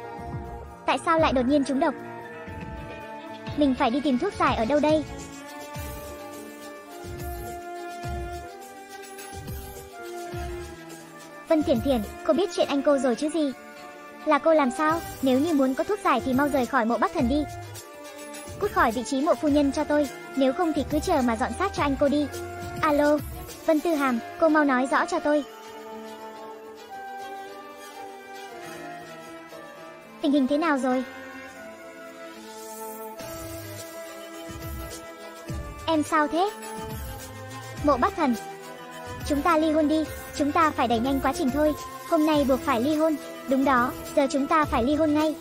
Tại sao lại đột nhiên trúng độc? Mình phải đi tìm thuốc giải ở đâu đây? Vân Thiển Thiển, cô biết chuyện anh cô rồi chứ gì? Là cô làm sao? Nếu như muốn có thuốc giải thì mau rời khỏi mộ bắc thần đi. Cút khỏi vị trí mộ phu nhân cho tôi, nếu không thì cứ chờ mà dọn xác cho anh cô đi. Alo, Vân Tư Hàm, cô mau nói rõ cho tôi. Tình hình thế nào rồi? Em sao thế? Mộ Bắc Thần. Chúng ta ly hôn đi, chúng ta phải đẩy nhanh quá trình thôi. Hôm nay buộc phải ly hôn. Đúng đó, giờ chúng ta phải ly hôn ngay.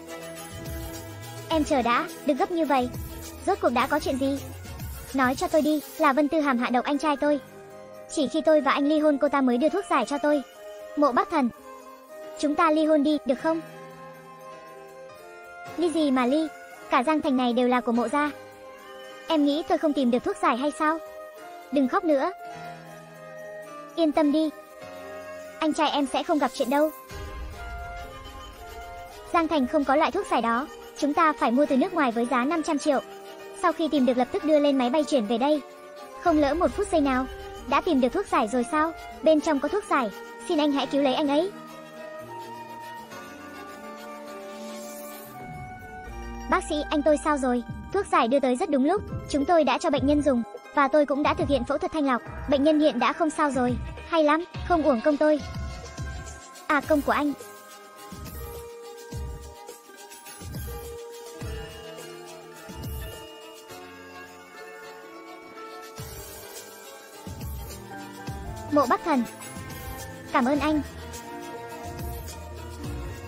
Em chờ đã, đừng gấp như vậy. Rốt cuộc đã có chuyện gì? Nói cho tôi đi, là Vân Tư Hàm hạ độc anh trai tôi. Chỉ khi tôi và anh ly hôn cô ta mới đưa thuốc giải cho tôi. Mộ Bắc Thần. Chúng ta ly hôn đi, được không? Ly gì mà ly? Cả Giang Thành này đều là của mộ gia. Em nghĩ tôi không tìm được thuốc giải hay sao? Đừng khóc nữa. Yên tâm đi. Anh trai em sẽ không gặp chuyện đâu. Giang Thành không có loại thuốc giải đó. Chúng ta phải mua từ nước ngoài với giá 500 triệu. Sau khi tìm được lập tức đưa lên máy bay chuyển về đây. Không lỡ một phút giây nào. Đã tìm được thuốc giải rồi sao? Bên trong có thuốc giải. Xin anh hãy cứu lấy anh ấy. Bác sĩ, anh tôi sao rồi? Thuốc giải đưa tới rất đúng lúc, chúng tôi đã cho bệnh nhân dùng và tôi cũng đã thực hiện phẫu thuật thanh lọc, bệnh nhân hiện đã không sao rồi. Hay lắm, không uổng công tôi. À công của anh. Mộ Bắc Thần. Cảm ơn anh.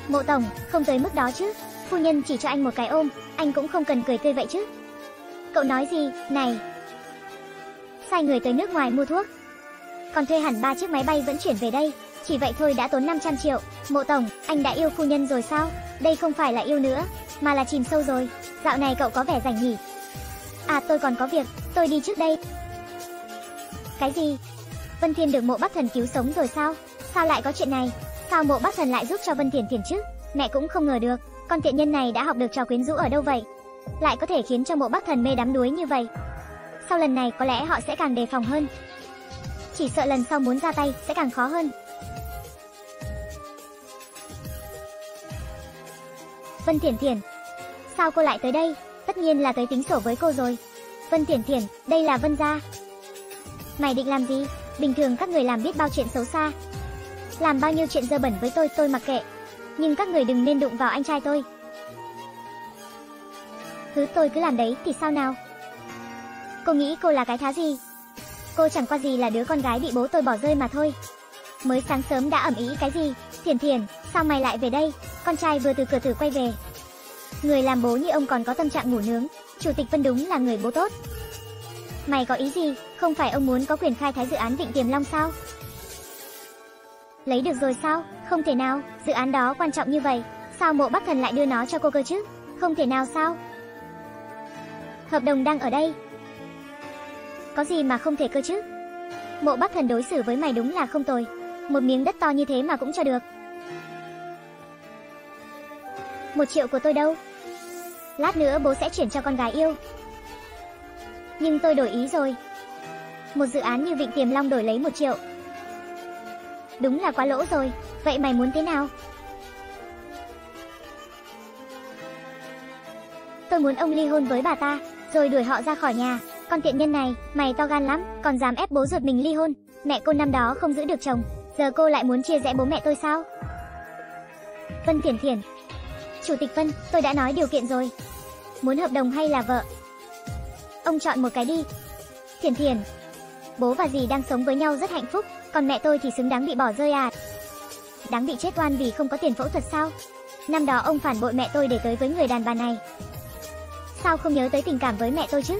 Mộ Tổng, không tới mức đó chứ. Phu nhân chỉ cho anh một cái ôm, anh cũng không cần cười tươi vậy chứ. Cậu nói gì, này? Sai người tới nước ngoài mua thuốc. Còn thuê hẳn ba chiếc máy bay vẫn chuyển về đây. Chỉ vậy thôi đã tốn 500 triệu. Mộ tổng, anh đã yêu phu nhân rồi sao? Đây không phải là yêu nữa, mà là chìm sâu rồi. Dạo này cậu có vẻ rảnh nhỉ? À tôi còn có việc, tôi đi trước đây. Cái gì? Vân Thiên được mộ bắc thần cứu sống rồi sao? Sao lại có chuyện này? Sao mộ bắc thần lại giúp cho Vân Thiền Thiền chứ? Mẹ cũng không ngờ được. Con tiện nhân này đã học được trò quyến rũ ở đâu vậy? Lại có thể khiến cho mộ bắc thần mê đắm đuối như vậy. Sau lần này có lẽ họ sẽ càng đề phòng hơn. Chỉ sợ lần sau muốn ra tay sẽ càng khó hơn. Vân Thiển Thiển, sao cô lại tới đây? Tất nhiên là tới tính sổ với cô rồi. Vân Thiển Thiển, đây là Vân gia. Mày định làm gì? Bình thường các người làm biết bao chuyện xấu xa. Làm bao nhiêu chuyện dơ bẩn với tôi tôi mặc kệ. Nhưng các người đừng nên đụng vào anh trai tôi. Cứ tôi cứ làm đấy thì sao nào? Cô nghĩ cô là cái thá gì? Cô chẳng qua gì là đứa con gái bị bố tôi bỏ rơi mà thôi. Mới sáng sớm đã ẩm ý cái gì? Thiền thiền, sao mày lại về đây? Con trai vừa từ cửa tử quay về. Người làm bố như ông còn có tâm trạng ngủ nướng. Chủ tịch Vân đúng là người bố tốt. Mày có ý gì? Không phải ông muốn có quyền khai thái dự án Vịnh Tiềm Long sao? Lấy được rồi sao? Không thể nào, dự án đó quan trọng như vậy. Sao mộ bắc thần lại đưa nó cho cô cơ chứ? Không thể nào sao? Hợp đồng đang ở đây. Có gì mà không thể cơ chứ? Mộ bắc thần đối xử với mày đúng là không tồi. Một miếng đất to như thế mà cũng cho được. Một triệu của tôi đâu? Lát nữa bố sẽ chuyển cho con gái yêu. Nhưng tôi đổi ý rồi. Một dự án như Vịnh Tiềm Long đổi lấy một triệu. Đúng là quá lỗ rồi. Vậy mày muốn thế nào? Tôi muốn ông ly hôn với bà ta, rồi đuổi họ ra khỏi nhà. Con tiện nhân này, mày to gan lắm, còn dám ép bố ruột mình ly hôn. Mẹ cô năm đó không giữ được chồng, giờ cô lại muốn chia rẽ bố mẹ tôi sao? Vân Thiển Thiển, Chủ tịch Vân, tôi đã nói điều kiện rồi. Muốn hợp đồng hay là vợ? Ông chọn một cái đi. Thiển Thiển, Bố và dì đang sống với nhau rất hạnh phúc, còn mẹ tôi thì xứng đáng bị bỏ rơi à? Đáng bị chết oan vì không có tiền phẫu thuật sao? Năm đó ông phản bội mẹ tôi để tới với người đàn bà này. Sao không nhớ tới tình cảm với mẹ tôi chứ?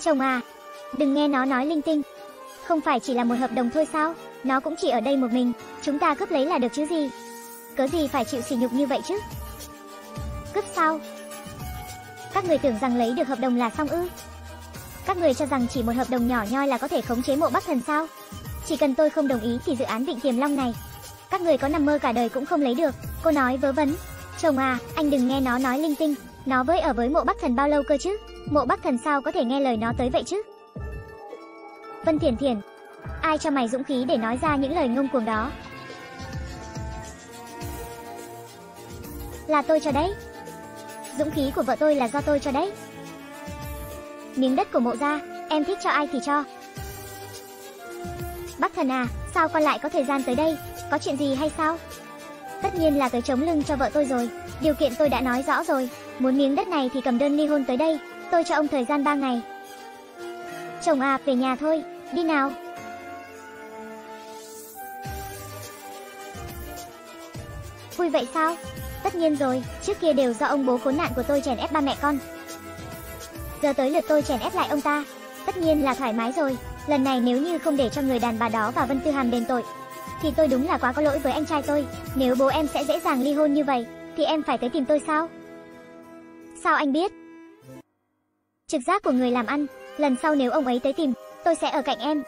Chồng à, đừng nghe nó nói linh tinh. Không phải chỉ là một hợp đồng thôi sao? Nó cũng chỉ ở đây một mình, chúng ta cướp lấy là được chứ gì? Cớ gì phải chịu sỉ nhục như vậy chứ? Cướp sao? Các người tưởng rằng lấy được hợp đồng là xong ư? Các người cho rằng chỉ một hợp đồng nhỏ nhoi là có thể khống chế mộ bắc thần sao? Chỉ cần tôi không đồng ý thì dự án Vịnh Tiềm Long này, các người có nằm mơ cả đời cũng không lấy được. Cô nói vớ vẩn. Chồng à, anh đừng nghe nó nói linh tinh. Nó với ở với mộ bắc thần bao lâu cơ chứ? Mộ bắc thần sao có thể nghe lời nó tới vậy chứ? Vân Thiển Thiển, ai cho mày dũng khí để nói ra những lời ngông cuồng đó? Là tôi cho đấy. Dũng khí của vợ tôi là do tôi cho đấy. Miếng đất của mộ gia, em thích cho ai thì cho. Bác thần à, sao con lại có thời gian tới đây? Có chuyện gì hay sao? Tất nhiên là tới chống lưng cho vợ tôi rồi. Điều kiện tôi đã nói rõ rồi. Muốn miếng đất này thì cầm đơn ly hôn tới đây. Tôi cho ông thời gian 3 ngày. Chồng à, về nhà thôi. Đi nào. Vui vậy sao? Tất nhiên rồi, trước kia đều do ông bố khốn nạn của tôi chèn ép ba mẹ con. Giờ tới lượt tôi chèn ép lại ông ta. Tất nhiên là thoải mái rồi. Lần này nếu như không để cho người đàn bà đó và Vân Tư Hàm đền tội, thì tôi đúng là quá có lỗi với anh trai tôi. Nếu bố em sẽ dễ dàng ly hôn như vậy, thì em phải tới tìm tôi sao? Sao anh biết? Trực giác của người làm ăn, lần sau nếu ông ấy tới tìm, tôi sẽ ở cạnh em.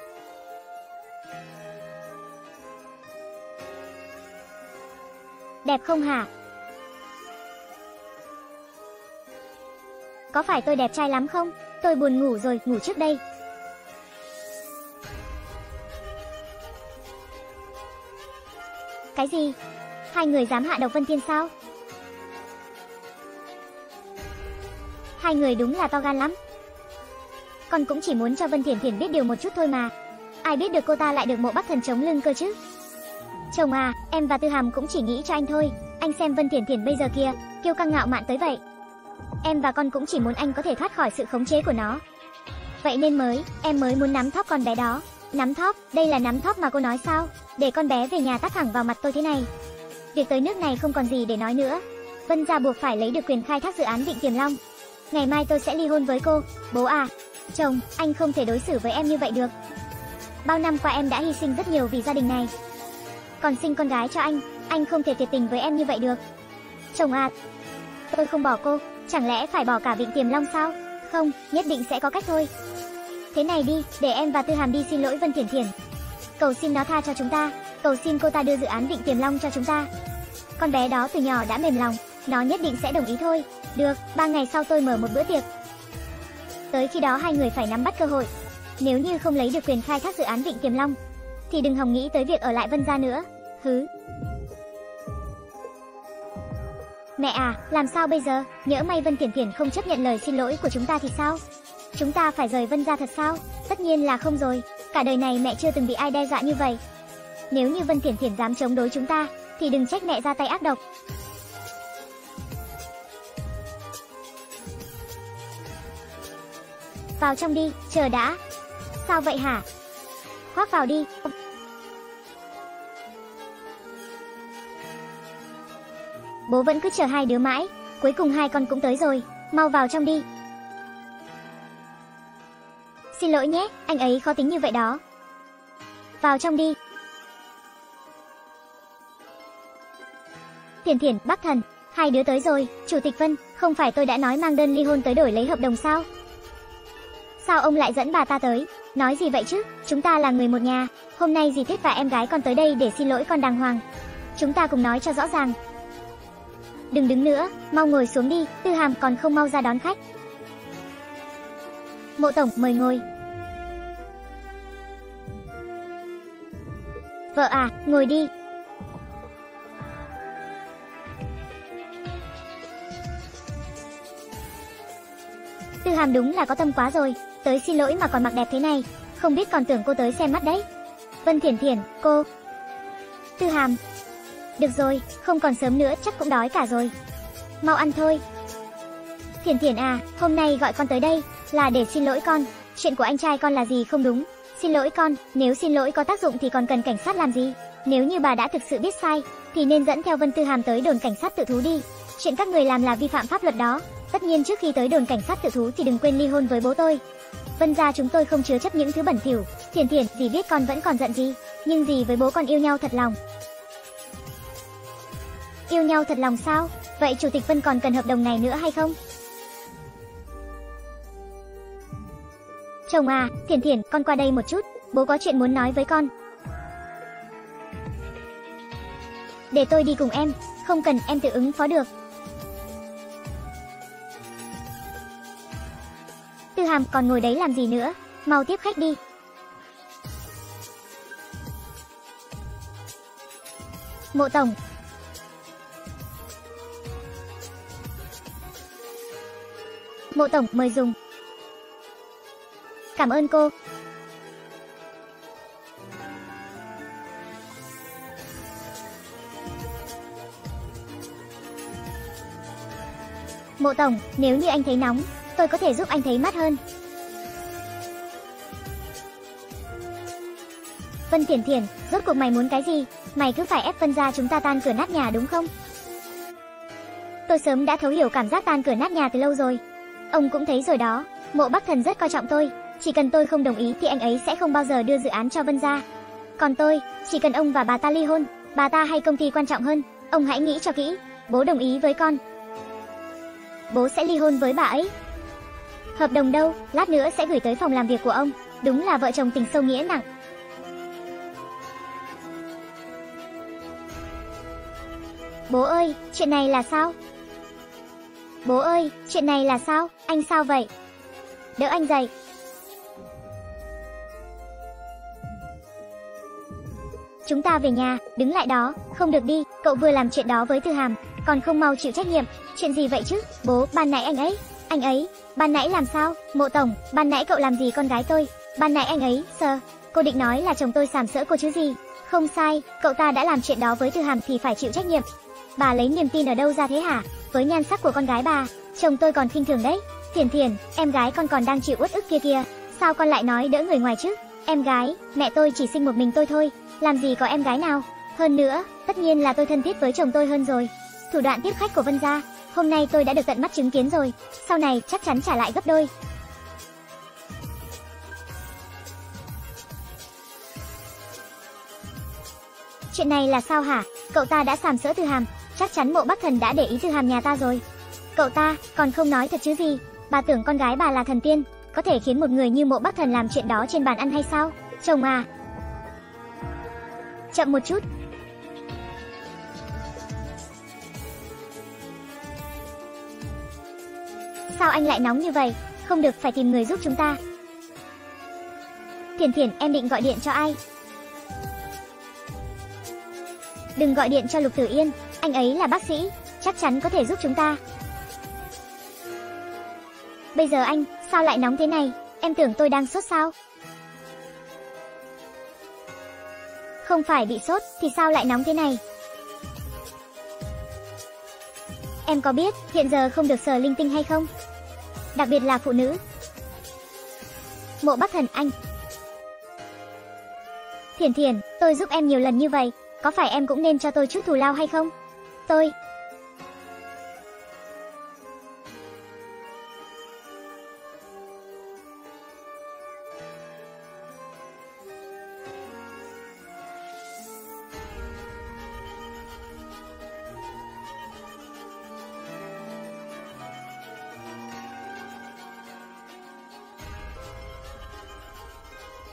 Đẹp không hả? Có phải tôi đẹp trai lắm không? Tôi buồn ngủ rồi, ngủ trước đây. Cái gì? Hai người dám hạ độc Vân Thiên sao? Hai người đúng là to gan lắm. Con cũng chỉ muốn cho Vân Thiển Thiển biết điều một chút thôi mà. Ai biết được cô ta lại được mộ bắc thần chống lưng cơ chứ? Chồng à, em và Tư Hàm cũng chỉ nghĩ cho anh thôi. Anh xem Vân Thiển Thiển bây giờ kia, kiêu căng ngạo mạn tới vậy. Em và con cũng chỉ muốn anh có thể thoát khỏi sự khống chế của nó. Vậy nên mới, em mới muốn nắm thóp con bé đó. Nắm thóp, đây là nắm thóp mà cô nói sao? Để con bé về nhà tắt thẳng vào mặt tôi thế này. Việc tới nước này không còn gì để nói nữa. Vân gia buộc phải lấy được quyền khai thác dự án Vịnh Tiềm Long. Ngày mai tôi sẽ ly hôn với cô. Bố à, chồng, anh không thể đối xử với em như vậy được. Bao năm qua em đã hy sinh rất nhiều vì gia đình này. Còn sinh con gái cho anh, anh không thể tuyệt tình với em như vậy được. Chồng à, tôi không bỏ cô, Chẳng lẽ phải bỏ cả Vịnh Tiềm Long sao? Không, nhất định sẽ có cách thôi. Thế này đi, để em và Tư Hàm đi xin lỗi Vân Thiển Thiển. Cầu xin nó tha cho chúng ta, cầu xin cô ta đưa dự án Vịnh Tiềm Long cho chúng ta. Con bé đó từ nhỏ đã mềm lòng, nó nhất định sẽ đồng ý thôi. Được, ba ngày sau tôi mở một bữa tiệc. Tới khi đó hai người phải nắm bắt cơ hội. Nếu như không lấy được quyền khai thác dự án Vịnh Tiềm Long, thì đừng hòng nghĩ tới việc ở lại Vân gia nữa. Hứ. Mẹ à, làm sao bây giờ? Nhỡ may Vân Thiển Thiển không chấp nhận lời xin lỗi của chúng ta thì sao? Chúng ta phải rời Vân ra thật sao? Tất nhiên là không rồi. Cả đời này mẹ chưa từng bị ai đe dọa như vậy. Nếu như Vân Thiển Thiển dám chống đối chúng ta, thì đừng trách mẹ ra tay ác độc. Vào trong đi, chờ đã. Sao vậy hả? Khoác vào đi. Bố vẫn cứ chờ hai đứa mãi, cuối cùng hai con cũng tới rồi, mau vào trong đi. Xin lỗi nhé, anh ấy khó tính như vậy đó. Vào trong đi. Thiển Thiển, Bắc Thần, hai đứa tới rồi, Chủ tịch Vân, không phải tôi đã nói mang đơn ly hôn tới đổi lấy hợp đồng sao? Sao ông lại dẫn bà ta tới? Nói gì vậy chứ? Chúng ta là người một nhà. Hôm nay dì Tuyết và em gái con tới đây để xin lỗi con đàng hoàng. Chúng ta cùng nói cho rõ ràng. Đừng đứng nữa, mau ngồi xuống đi, Tư Hàm còn không mau ra đón khách. Mộ tổng mời ngồi. Vợ à, ngồi đi. Tư Hàm đúng là có tâm quá rồi, tới xin lỗi mà còn mặc đẹp thế này, không biết còn tưởng cô tới xem mắt đấy. Vân Thiển Thiển, cô. Tư Hàm. Được rồi, không còn sớm nữa chắc cũng đói cả rồi. Mau ăn thôi. Thiển Thiển à, hôm nay gọi con tới đây là để xin lỗi con, chuyện của anh trai con là gì không đúng. Xin lỗi con, nếu xin lỗi có tác dụng thì còn cần cảnh sát làm gì? Nếu như bà đã thực sự biết sai, thì nên dẫn theo Vân Tư Hàm tới đồn cảnh sát tự thú đi. Chuyện các người làm là vi phạm pháp luật đó. Tất nhiên trước khi tới đồn cảnh sát tự thú thì đừng quên ly hôn với bố tôi. Vân gia chúng tôi không chứa chấp những thứ bẩn thỉu. Thiền thiền, dì biết con vẫn còn giận gì, nhưng dì với bố con yêu nhau thật lòng. Yêu nhau thật lòng sao? Vậy chủ tịch Vân còn cần hợp đồng này nữa hay không? Chồng à, Thiển Thiển, con qua đây một chút, bố có chuyện muốn nói với con. Để tôi đi cùng em, không cần em tự ứng phó được. Tư Hàm còn ngồi đấy làm gì nữa, mau tiếp khách đi. Mộ Tổng Mộ Tổng mời dùng. Cảm ơn cô. Mộ Tổng, nếu như anh thấy nóng, tôi có thể giúp anh thấy mát hơn. Vân Thiển Thiển, rốt cuộc mày muốn cái gì? Mày cứ phải ép Vân ra chúng ta tan cửa nát nhà đúng không? Tôi sớm đã thấu hiểu cảm giác tan cửa nát nhà từ lâu rồi. Ông cũng thấy rồi đó, mộ Bắc Thần rất coi trọng tôi, chỉ cần tôi không đồng ý thì anh ấy sẽ không bao giờ đưa dự án cho Vân ra. Còn tôi, chỉ cần ông và bà ta ly hôn, bà ta hay công ty quan trọng hơn, ông hãy nghĩ cho kỹ, bố đồng ý với con. Bố sẽ ly hôn với bà ấy. Hợp đồng đâu, lát nữa sẽ gửi tới phòng làm việc của ông, đúng là vợ chồng tình sâu nghĩa nặng. Bố ơi, chuyện này là sao? Bố ơi, chuyện này là sao? Anh sao vậy? Đỡ anh dậy. Chúng ta về nhà, đứng lại đó, không được đi, cậu vừa làm chuyện đó với Tư Hàm, còn không mau chịu trách nhiệm. Chuyện gì vậy chứ? Bố, ban nãy anh ấy, anh ấy, ban nãy làm sao? Mộ tổng, ban nãy cậu làm gì con gái tôi? Ban nãy anh ấy, sơ, cô định nói là chồng tôi sàm sỡ cô chứ gì? Không sai, cậu ta đã làm chuyện đó với Tư Hàm thì phải chịu trách nhiệm. Bà lấy niềm tin ở đâu ra thế hả? Với nhan sắc của con gái bà, chồng tôi còn khinh thường đấy. Thiền Thiền, em gái con còn đang chịu uất ức kia kia, sao con lại nói đỡ người ngoài chứ? Em gái, mẹ tôi chỉ sinh một mình tôi thôi, làm gì có em gái nào? Hơn nữa, tất nhiên là tôi thân thiết với chồng tôi hơn rồi. Thủ đoạn tiếp khách của Vân gia, hôm nay tôi đã được tận mắt chứng kiến rồi, sau này chắc chắn trả lại gấp đôi. Chuyện này là sao hả? Cậu ta đã sàm sỡ từ Hàm, chắc chắn mộ Bắc Thần đã để ý dư Hàm nhà ta rồi. Cậu ta còn không nói thật chứ gì? Bà tưởng con gái bà là thần tiên, có thể khiến một người như mộ Bắc Thần làm chuyện đó trên bàn ăn hay sao? Chồng à, Chậm một chút. Sao anh lại nóng như vậy? Không được phải tìm người giúp chúng ta. Thiền Thiền, em định gọi điện cho ai? Đừng gọi điện cho Lục Tử Yên, anh ấy là bác sĩ, chắc chắn có thể giúp chúng ta. Bây giờ anh, sao lại nóng thế này? Em tưởng tôi đang sốt sao? Không phải bị sốt, thì sao lại nóng thế này? Em có biết, hiện giờ không được sờ linh tinh hay không? Đặc biệt là phụ nữ. Mộ Bắc Thần anh. Thiền Thiền, tôi giúp em nhiều lần như vậy, có phải em cũng nên cho tôi chút thù lao hay không? Tôi,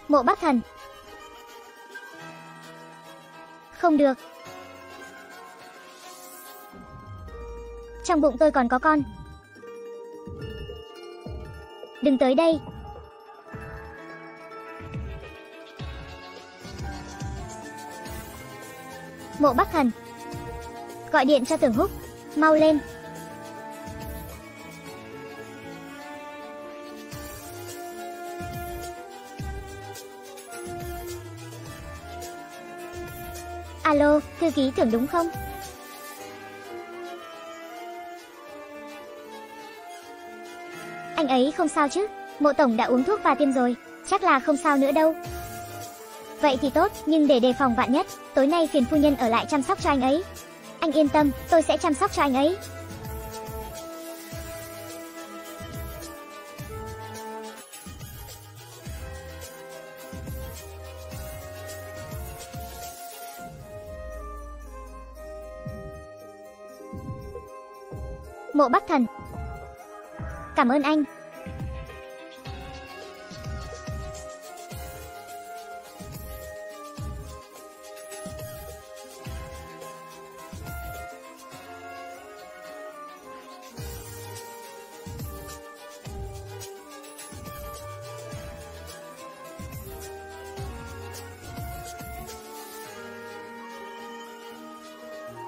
Mộ Bắc Thần. Không được. Trong bụng tôi còn có con. Đừng tới đây. Mộ Bắc Thần. Gọi điện cho Tưởng Húc, mau lên. Alo, thư ký tưởng đúng không? Anh ấy không sao chứ? Mộ tổng đã uống thuốc và tiêm rồi, chắc là không sao nữa đâu. Vậy thì tốt, nhưng để đề phòng vạn nhất, tối nay phiền phu nhân ở lại chăm sóc cho anh ấy. Anh yên tâm, tôi sẽ chăm sóc cho anh ấy. Mộ Bắc Thần. Cảm ơn anh.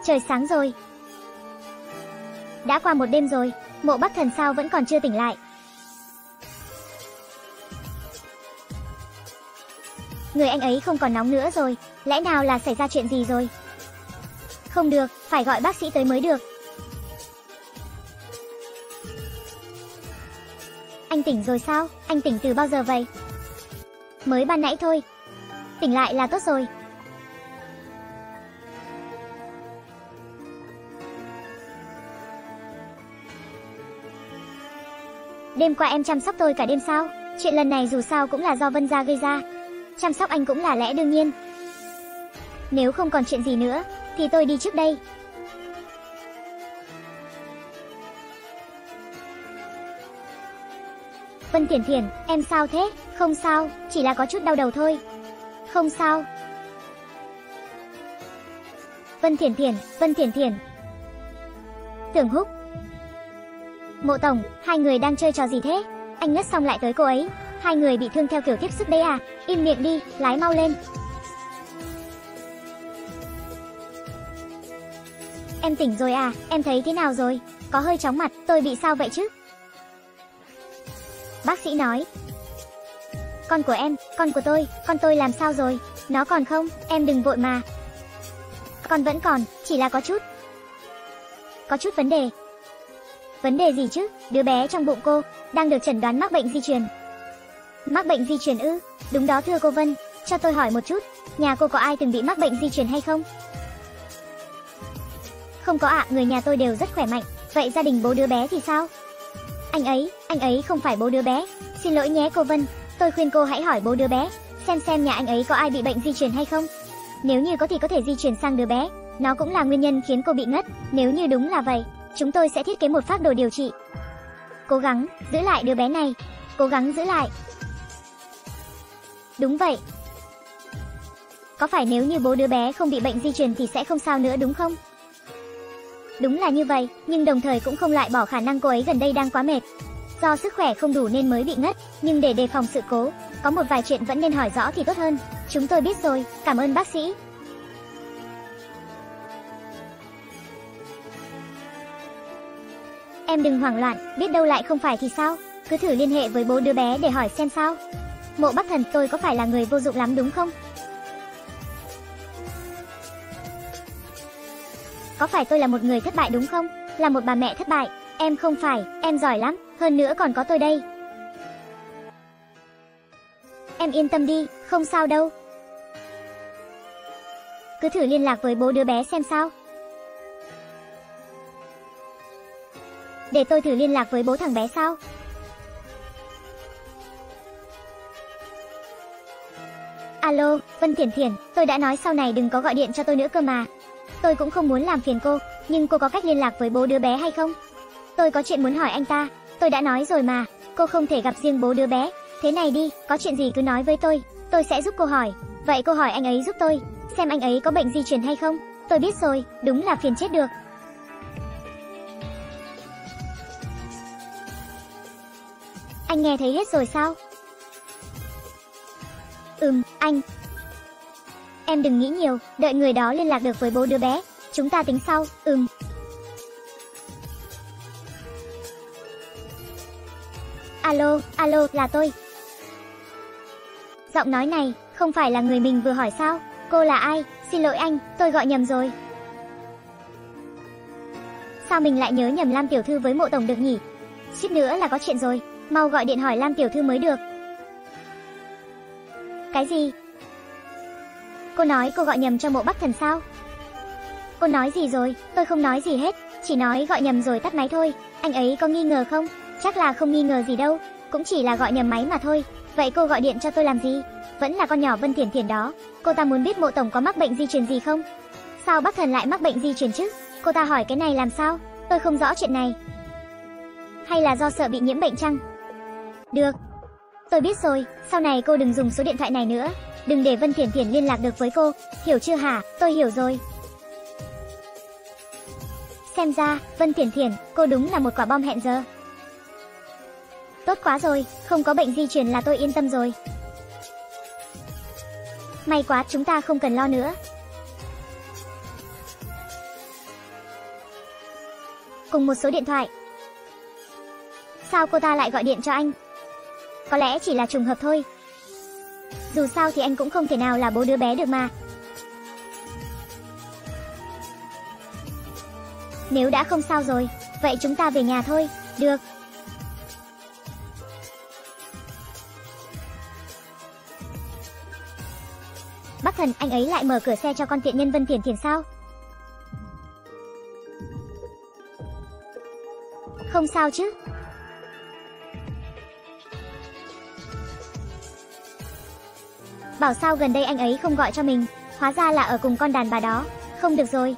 Trời sáng rồi. Đã qua một đêm rồi, mộ bắc thần sao vẫn còn chưa tỉnh lại. Người anh ấy không còn nóng nữa rồi, lẽ nào là xảy ra chuyện gì rồi? Không được, phải gọi bác sĩ tới mới được. Anh tỉnh rồi sao? Anh tỉnh từ bao giờ vậy? Mới ban nãy thôi. Tỉnh lại là tốt rồi. Đêm qua em chăm sóc tôi cả đêm sao? Chuyện lần này dù sao cũng là do Vân Gia gây ra. Chăm sóc anh cũng là lẽ đương nhiên. Nếu không còn chuyện gì nữa, thì tôi đi trước đây. Vân Thiển Thiển, em sao thế? Không sao, chỉ là có chút đau đầu thôi. Không sao. Vân Thiển Thiển, Vân Thiển Thiển. Tưởng Húc, Mộ tổng, hai người đang chơi trò gì thế? Anh ngất xong lại tới cô ấy. Hai người bị thương theo kiểu tiếp sức đấy à? Im miệng đi, lái mau lên. Em tỉnh rồi à, em thấy thế nào rồi? Có hơi chóng mặt, tôi bị sao vậy chứ? Bác sĩ nói. Con của em, con của tôi, con tôi làm sao rồi? Nó còn không, em đừng vội mà. Con vẫn còn, chỉ là có chút. Có chút vấn đề, Vấn đề gì chứ? Đứa bé trong bụng cô đang được chẩn đoán mắc bệnh di truyền. Mắc bệnh di truyền ư? Đúng đó thưa cô Vân, cho tôi hỏi một chút, nhà cô có ai từng bị mắc bệnh di truyền hay không? Không có ạ, người nhà tôi đều rất khỏe mạnh. Vậy gia đình bố đứa bé thì sao? Anh ấy, anh ấy không phải bố đứa bé. Xin lỗi nhé cô Vân, tôi khuyên cô hãy hỏi bố đứa bé, xem xem nhà anh ấy có ai bị bệnh di truyền hay không. Nếu như có thì có thể di truyền sang đứa bé, nó cũng là nguyên nhân khiến cô bị ngất, nếu như đúng là vậy, Chúng tôi sẽ thiết kế một phác đồ điều trị. Cố gắng, giữ lại đứa bé này. Cố gắng giữ lại. Đúng vậy. Có phải nếu như bố đứa bé không bị bệnh di truyền thì sẽ không sao nữa đúng không? Đúng là như vậy, nhưng đồng thời cũng không loại bỏ khả năng cô ấy gần đây đang quá mệt. Do sức khỏe không đủ nên mới bị ngất, nhưng để đề phòng sự cố, có một vài chuyện vẫn nên hỏi rõ thì tốt hơn. Chúng tôi biết rồi, cảm ơn bác sĩ. Em đừng hoảng loạn, biết đâu lại không phải thì sao? Cứ thử liên hệ với bố đứa bé để hỏi xem sao. Mộ Bắc Thần, tôi có phải là người vô dụng lắm đúng không? Có phải tôi là một người thất bại đúng không? Là một bà mẹ thất bại. Em không phải, em giỏi lắm, hơn nữa còn có tôi đây. Em yên tâm đi, không sao đâu. Cứ thử liên lạc với bố đứa bé xem sao. Để tôi thử liên lạc với bố thằng bé sao? Alo, Vân Thiển Thiển, tôi đã nói sau này đừng có gọi điện cho tôi nữa cơ mà. Tôi cũng không muốn làm phiền cô, nhưng cô có cách liên lạc với bố đứa bé hay không? Tôi có chuyện muốn hỏi anh ta, tôi đã nói rồi mà, cô không thể gặp riêng bố đứa bé. Thế này đi, có chuyện gì cứ nói với tôi, tôi sẽ giúp cô hỏi. Vậy cô hỏi anh ấy giúp tôi, xem anh ấy có bệnh di truyền hay không? Tôi biết rồi, đúng là phiền chết được. Anh nghe thấy hết rồi sao? Ừm, anh. Em đừng nghĩ nhiều, đợi người đó liên lạc được với bố đứa bé. Chúng ta tính sau, ừm. Alo, alo, là tôi. Giọng nói này, không phải là người mình vừa hỏi sao? Cô là ai? Xin lỗi anh, tôi gọi nhầm rồi. Sao mình lại nhớ nhầm Lam Tiểu Thư với mộ tổng được nhỉ? Suýt nữa là có chuyện rồi, mau gọi điện hỏi Lam Tiểu Thư mới được. Cái gì? Cô nói cô gọi nhầm cho mộ bắc thần sao? Cô nói gì rồi? Tôi không nói gì hết, chỉ nói gọi nhầm rồi tắt máy thôi. Anh ấy có nghi ngờ không? Chắc là không nghi ngờ gì đâu, cũng chỉ là gọi nhầm máy mà thôi. Vậy cô gọi điện cho tôi làm gì? Vẫn là con nhỏ Vân Thiển Thiển đó. Cô ta muốn biết mộ tổng có mắc bệnh di truyền gì không? Sao Bắc Thần lại mắc bệnh di truyền chứ? Cô ta hỏi cái này làm sao? Tôi không rõ chuyện này. Hay là do sợ bị nhiễm bệnh chăng? Được. Tôi biết rồi, sau này cô đừng dùng số điện thoại này nữa. Đừng để Vân Thiển Thiển liên lạc được với cô. Hiểu chưa hả? Tôi hiểu rồi. Xem ra, Vân Thiển Thiển, cô đúng là một quả bom hẹn giờ. Tốt quá rồi, không có bệnh di truyền là tôi yên tâm rồi. May quá, chúng ta không cần lo nữa. Cùng một số điện thoại. Sao cô ta lại gọi điện cho anh? Có lẽ chỉ là trùng hợp thôi. Dù sao thì anh cũng không thể nào là bố đứa bé được mà. Nếu đã không sao rồi, vậy chúng ta về nhà thôi, được. Bắc thần, anh ấy lại mở cửa xe cho con tiện nhân Vân Thiền Thiền sao? Không sao chứ? Bảo sao gần đây anh ấy không gọi cho mình, hóa ra là ở cùng con đàn bà đó. Không được rồi.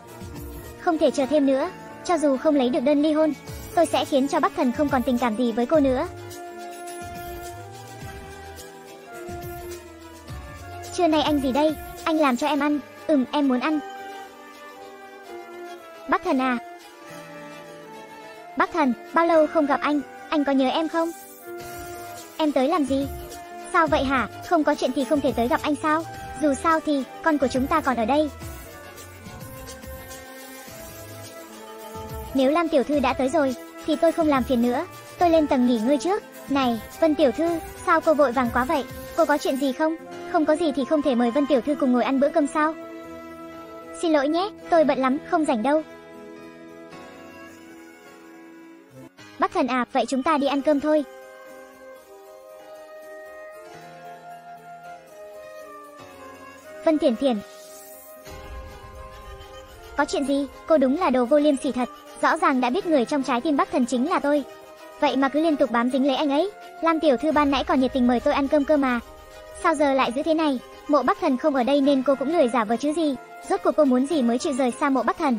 Không thể chờ thêm nữa, cho dù không lấy được đơn ly hôn, tôi sẽ khiến cho Bắc Thần không còn tình cảm gì với cô nữa. Trưa nay anh gì đây? Anh làm cho em ăn. Ừm, em muốn ăn. Bắc Thần à? Bắc Thần, bao lâu không gặp anh? Anh có nhớ em không? Em tới làm gì? Sao vậy hả? Không có chuyện thì không thể tới gặp anh sao? Dù sao thì, con của chúng ta còn ở đây. Nếu Lam Tiểu Thư đã tới rồi, thì tôi không làm phiền nữa. Tôi lên tầng nghỉ ngơi trước. Này, Vân Tiểu Thư, sao cô vội vàng quá vậy? Cô có chuyện gì không? Không có gì thì không thể mời Vân Tiểu Thư cùng ngồi ăn bữa cơm sao? Xin lỗi nhé, tôi bận lắm, không rảnh đâu. Bắc Thần à, vậy chúng ta đi ăn cơm thôi. Vân Thiển Thiển. Có chuyện gì? Cô đúng là đồ vô liêm sỉ thật. Rõ ràng đã biết người trong trái tim Bắc Thần chính là tôi. Vậy mà cứ liên tục bám dính lấy anh ấy. Lam tiểu thư ban nãy còn nhiệt tình mời tôi ăn cơm cơ mà. Sao giờ lại giữ thế này? Mộ Bắc Thần không ở đây nên cô cũng lười giả vờ chứ gì. Rốt cuộc cô muốn gì mới chịu rời xa mộ Bắc Thần.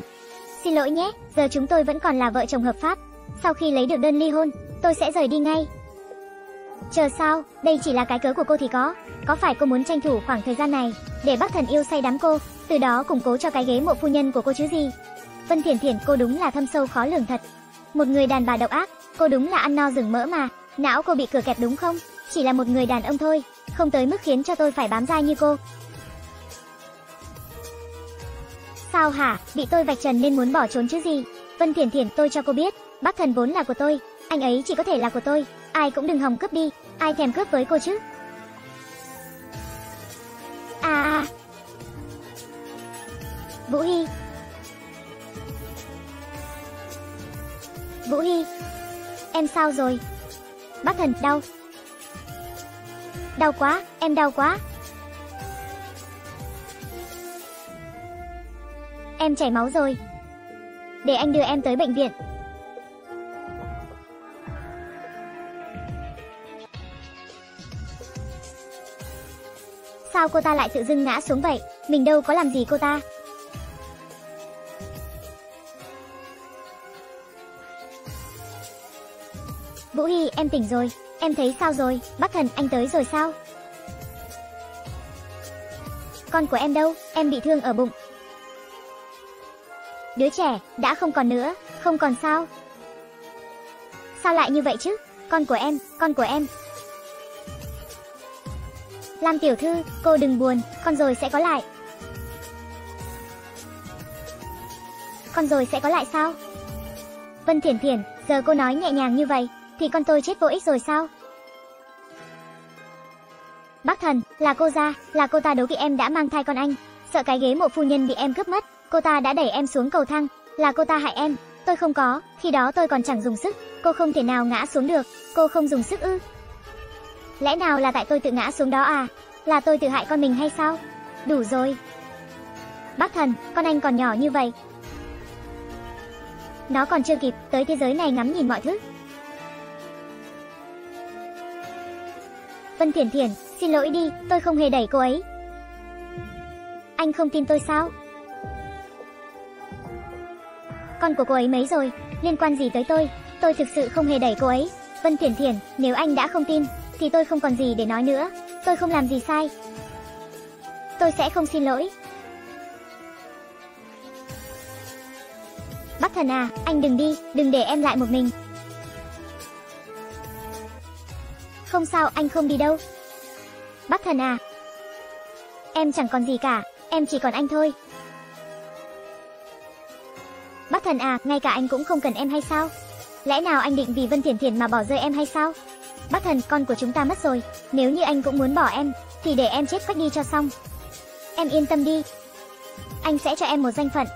Xin lỗi nhé, giờ chúng tôi vẫn còn là vợ chồng hợp pháp. Sau khi lấy được đơn ly hôn, tôi sẽ rời đi ngay. Chờ sao, đây chỉ là cái cớ của cô thì có. Có phải cô muốn tranh thủ khoảng thời gian này để Bắc Thần yêu say đắm cô, từ đó củng cố cho cái ghế mộ phu nhân của cô chứ gì? Vân Thiển Thiển cô đúng là thâm sâu khó lường thật. Một người đàn bà độc ác, cô đúng là ăn no rừng mỡ mà. Não cô bị cửa kẹp đúng không? Chỉ là một người đàn ông thôi, không tới mức khiến cho tôi phải bám dai như cô. Sao hả, bị tôi vạch trần nên muốn bỏ trốn chứ gì? Vân Thiển Thiển tôi cho cô biết, bác thần vốn là của tôi, anh ấy chỉ có thể là của tôi, ai cũng đừng hòng cướp đi, ai thèm cướp với cô chứ. À à. Vũ Hy. Vũ Hy. Em sao rồi? Bác thần, đau. Đau quá, em đau quá. Em chảy máu rồi. Để anh đưa em tới bệnh viện. Sao cô ta lại tự dưng ngã xuống vậy? Mình đâu có làm gì cô ta. Vũ Hy, em tỉnh rồi. Em thấy sao rồi? Bác thần, anh tới rồi sao? Con của em đâu? Em bị thương ở bụng. Đứa trẻ, đã không còn nữa, không còn sao? Sao lại như vậy chứ? Con của em, con của em. Lam tiểu thư, cô đừng buồn, con rồi sẽ có lại. Con rồi sẽ có lại sao? Vân Thiển Thiển, giờ cô nói nhẹ nhàng như vậy, thì con tôi chết vô ích rồi sao? Bác thần, là cô ra, là cô ta đố kỵ em đã mang thai con anh, sợ cái ghế mộ phu nhân bị em cướp mất, cô ta đã đẩy em xuống cầu thang, là cô ta hại em, tôi không có, khi đó tôi còn chẳng dùng sức, cô không thể nào ngã xuống được, cô không dùng sức ư? Lẽ nào là tại tôi tự ngã xuống đó à? Là tôi tự hại con mình hay sao? Đủ rồi. Bác thần, con anh còn nhỏ như vậy. Nó còn chưa kịp tới thế giới này ngắm nhìn mọi thứ. Vân Thiển Thiển, xin lỗi đi, tôi không hề đẩy cô ấy. Anh không tin tôi sao? Con của cô ấy mấy rồi, liên quan gì tới tôi? Tôi thực sự không hề đẩy cô ấy. Vân Thiển Thiển, nếu anh đã không tin, thì tôi không còn gì để nói nữa. Tôi không làm gì sai. Tôi sẽ không xin lỗi. Bác thần à, anh đừng đi, đừng để em lại một mình. Không sao, anh không đi đâu. Bác thần à. Em chẳng còn gì cả, em chỉ còn anh thôi. Bác thần à, ngay cả anh cũng không cần em hay sao? Lẽ nào anh định vì Vân Thiển Thiển mà bỏ rơi em hay sao? Bác thần, con của chúng ta mất rồi, nếu như anh cũng muốn bỏ em, thì để em chết quách đi cho xong. Em yên tâm đi. Anh sẽ cho em một danh phận.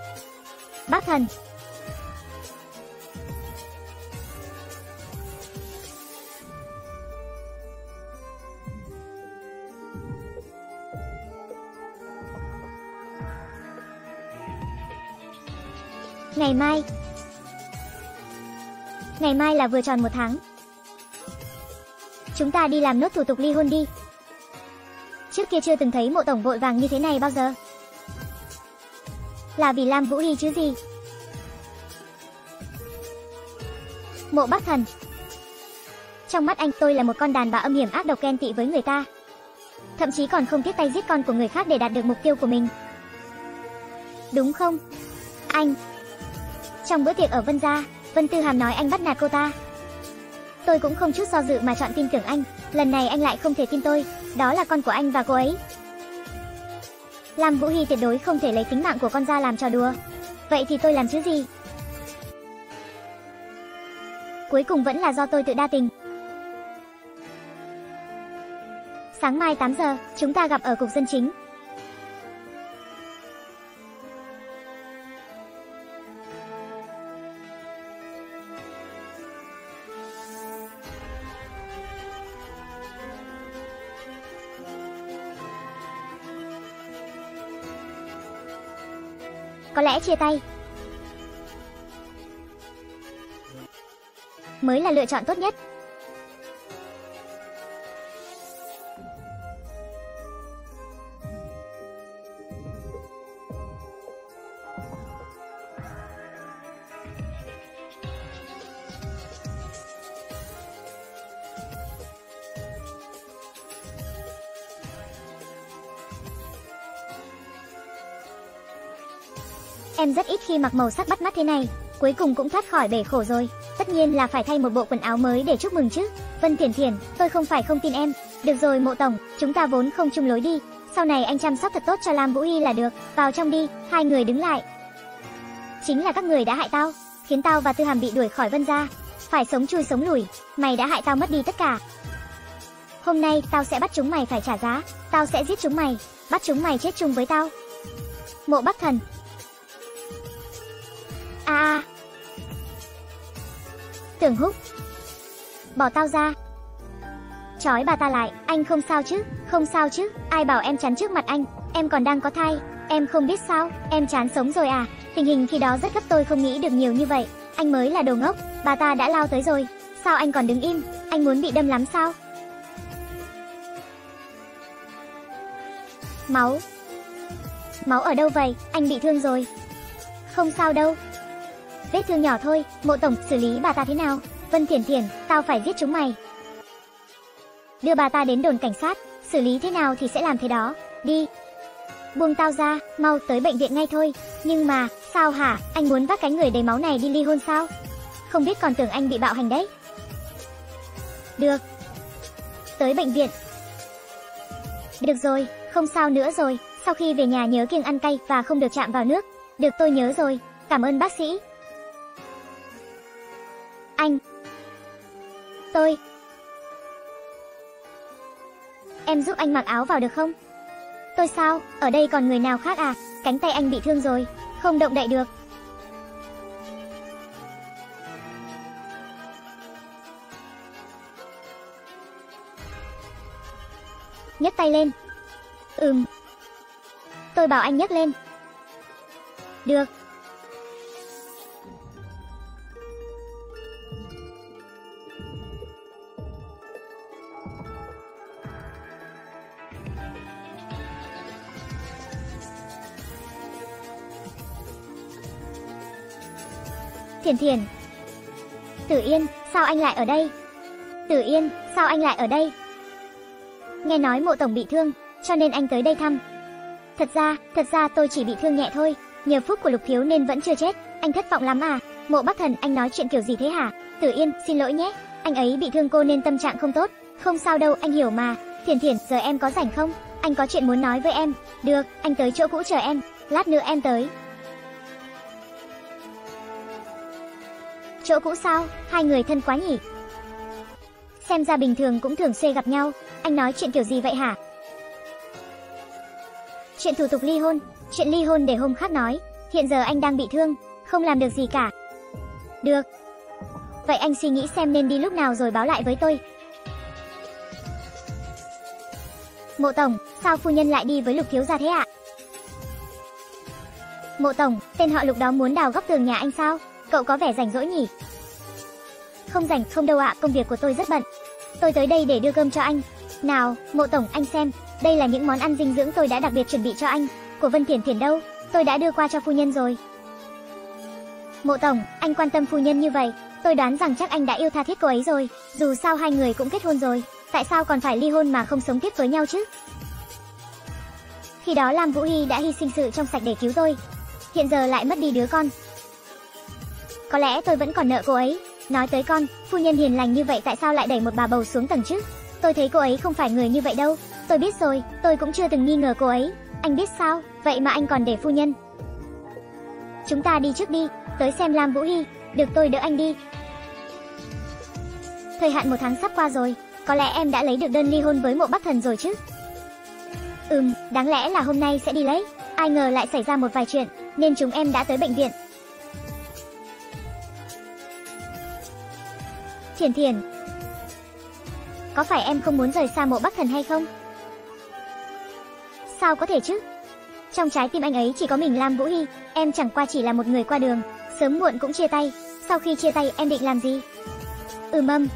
Bác thần, Ngày mai Ngày mai là vừa tròn một tháng Chúng ta đi làm nốt thủ tục ly hôn đi. Trước kia chưa từng thấy mộ tổng vội vàng như thế này bao giờ. Là vì Lam Vũ Hy chứ gì? Mộ Bắc Thần. Trong mắt anh tôi là một con đàn bà âm hiểm ác độc ghen tị với người ta. Thậm chí còn không tiếc tay giết con của người khác để đạt được mục tiêu của mình. Đúng không? Anh. Trong bữa tiệc ở Vân Gia, Vân Tư Hàm nói anh bắt nạt cô ta. Tôi cũng không chút do dự mà chọn tin tưởng anh, lần này anh lại không thể tin tôi, đó là con của anh và cô ấy. Lam Vũ Hy tuyệt đối không thể lấy tính mạng của con ra làm trò đùa. Vậy thì tôi làm chứ gì? Cuối cùng vẫn là do tôi tự đa tình. Sáng mai 8 giờ, chúng ta gặp ở cục dân chính. Có lẽ chia tay mới là lựa chọn tốt nhất. Em rất ít khi mặc màu sắc bắt mắt thế này, cuối cùng cũng thoát khỏi bể khổ rồi. Tất nhiên là phải thay một bộ quần áo mới để chúc mừng chứ. Vân Thiển Thiển, tôi không phải không tin em. Được rồi mộ tổng, chúng ta vốn không chung lối đi. Sau này anh chăm sóc thật tốt cho Lam Vũ Hy là được. Vào trong đi, hai người đứng lại. Chính là các người đã hại tao, khiến tao và Tư Hàm bị đuổi khỏi Vân gia. Phải sống chui sống lùi. mày đã hại tao mất đi tất cả. Hôm nay tao sẽ bắt chúng mày phải trả giá, tao sẽ giết chúng mày, bắt chúng mày chết chung với tao. Mộ Bắc Thần. Tường Húc. Bỏ tao ra. Chói bà ta lại, anh không sao chứ, không sao chứ, ai bảo em chắn trước mặt anh, em còn đang có thai, em không biết sao, em chán sống rồi à, tình hình khi đó rất gấp tôi không nghĩ được nhiều như vậy, anh mới là đồ ngốc, bà ta đã lao tới rồi, sao anh còn đứng im, anh muốn bị đâm lắm sao? Máu. Máu ở đâu vậy, anh bị thương rồi. Không sao đâu. Vết thương nhỏ thôi, mộ tổng xử lý bà ta thế nào? Vân Thiển Thiển, tao phải giết chúng mày. Đưa bà ta đến đồn cảnh sát, xử lý thế nào thì sẽ làm thế đó. Đi. Buông tao ra, mau tới bệnh viện ngay thôi. Nhưng mà, sao hả, anh muốn vác cái người đầy máu này đi ly hôn sao? Không biết còn tưởng anh bị bạo hành đấy. Được. Tới bệnh viện. Được rồi, không sao nữa rồi. Sau khi về nhà nhớ kiêng ăn cay và không được chạm vào nước. Được tôi nhớ rồi, cảm ơn bác sĩ. Anh. Tôi. Em giúp anh mặc áo vào được không? Tôi sao, ở đây còn người nào khác à? Cánh tay anh bị thương rồi, không động đậy được. nhấc tay lên. Ừm. Tôi bảo anh nhấc lên. Được. Thiền Thiền. Tử Yên, sao anh lại ở đây? Tử Yên, sao anh lại ở đây? Nghe nói mộ tổng bị thương, cho nên anh tới đây thăm. Thật ra, thật ra tôi chỉ bị thương nhẹ thôi, nhờ phúc của Lục Thiếu nên vẫn chưa chết, anh thất vọng lắm à? Mộ Bắc Thần, anh nói chuyện kiểu gì thế hả? Tử Yên, xin lỗi nhé, anh ấy bị thương cô nên tâm trạng không tốt. Không sao đâu, anh hiểu mà. Thiền Thiền, giờ em có rảnh không? Anh có chuyện muốn nói với em. Được, anh tới chỗ cũ chờ em, lát nữa em tới. Chỗ cũ sao? Hai người thân quá nhỉ? Xem ra bình thường cũng thường xuyên gặp nhau, anh nói chuyện kiểu gì vậy hả? Chuyện thủ tục ly hôn, chuyện ly hôn để hôm khác nói, hiện giờ anh đang bị thương, không làm được gì cả. Được. Vậy anh suy nghĩ xem nên đi lúc nào rồi báo lại với tôi. Mộ Tổng, sao phu nhân lại đi với Lục Thiếu gia thế ạ? Mộ Tổng, tên họ Lục đó muốn đào góc tường nhà anh sao? Cậu có vẻ rảnh rỗi nhỉ? Không rảnh, không đâu ạ, công việc của tôi rất bận. Tôi tới đây để đưa cơm cho anh. Nào, Mộ Tổng, anh xem, đây là những món ăn dinh dưỡng tôi đã đặc biệt chuẩn bị cho anh. Của Vân Thiển Thiển đâu? Tôi đã đưa qua cho phu nhân rồi. Mộ Tổng, anh quan tâm phu nhân như vậy, tôi đoán rằng chắc anh đã yêu tha thiết cô ấy rồi. Dù sao hai người cũng kết hôn rồi, tại sao còn phải ly hôn mà không sống tiếp với nhau chứ? Khi đó Lam Vũ Hy đã hy sinh sự trong sạch để cứu tôi. Hiện giờ lại mất đi đứa con. Có lẽ tôi vẫn còn nợ cô ấy. Nói tới con, phu nhân hiền lành như vậy tại sao lại đẩy một bà bầu xuống tầng chứ? Tôi thấy cô ấy không phải người như vậy đâu. Tôi biết rồi, tôi cũng chưa từng nghi ngờ cô ấy. Anh biết sao, vậy mà anh còn để phu nhân. Chúng ta đi trước đi, tới xem Lam Vũ Hy, được tôi đỡ anh đi. Thời hạn một tháng sắp qua rồi, có lẽ em đã lấy được đơn ly hôn với mộ bắc thần rồi chứ? Ừm, đáng lẽ là hôm nay sẽ đi lấy, ai ngờ lại xảy ra một vài chuyện, nên chúng em đã tới bệnh viện. Thiền Thiền, có phải em không muốn rời xa mộ bắc thần hay không? Sao có thể chứ? Trong trái tim anh ấy chỉ có mình Lam Vũ Hy, em chẳng qua chỉ là một người qua đường, sớm muộn cũng chia tay. Sau khi chia tay em định làm gì? Ừ mâm.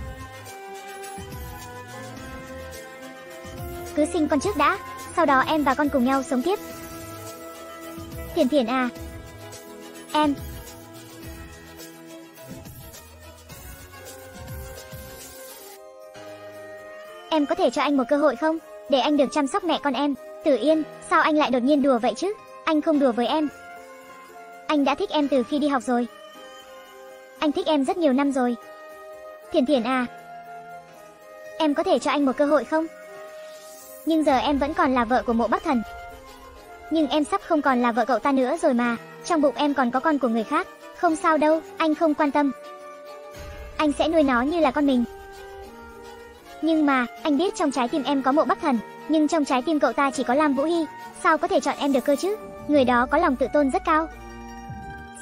Cứ sinh con trước đã, sau đó em và con cùng nhau sống tiếp. Thiền Thiền à. Em, Em có thể cho anh một cơ hội không? Để anh được chăm sóc mẹ con em. Tử Yên, sao anh lại đột nhiên đùa vậy chứ? Anh không đùa với em. Anh đã thích em từ khi đi học rồi. Anh thích em rất nhiều năm rồi. Thiền Thiền à. Em có thể cho anh một cơ hội không? Nhưng giờ em vẫn còn là vợ của mộ bắc thần. Nhưng em sắp không còn là vợ cậu ta nữa rồi mà. Trong bụng em còn có con của người khác. Không sao đâu, anh không quan tâm. Anh sẽ nuôi nó như là con mình. Nhưng mà, anh biết trong trái tim em có mộ bắc thần, nhưng trong trái tim cậu ta chỉ có Lam Vũ Hy, sao có thể chọn em được cơ chứ? Người đó có lòng tự tôn rất cao.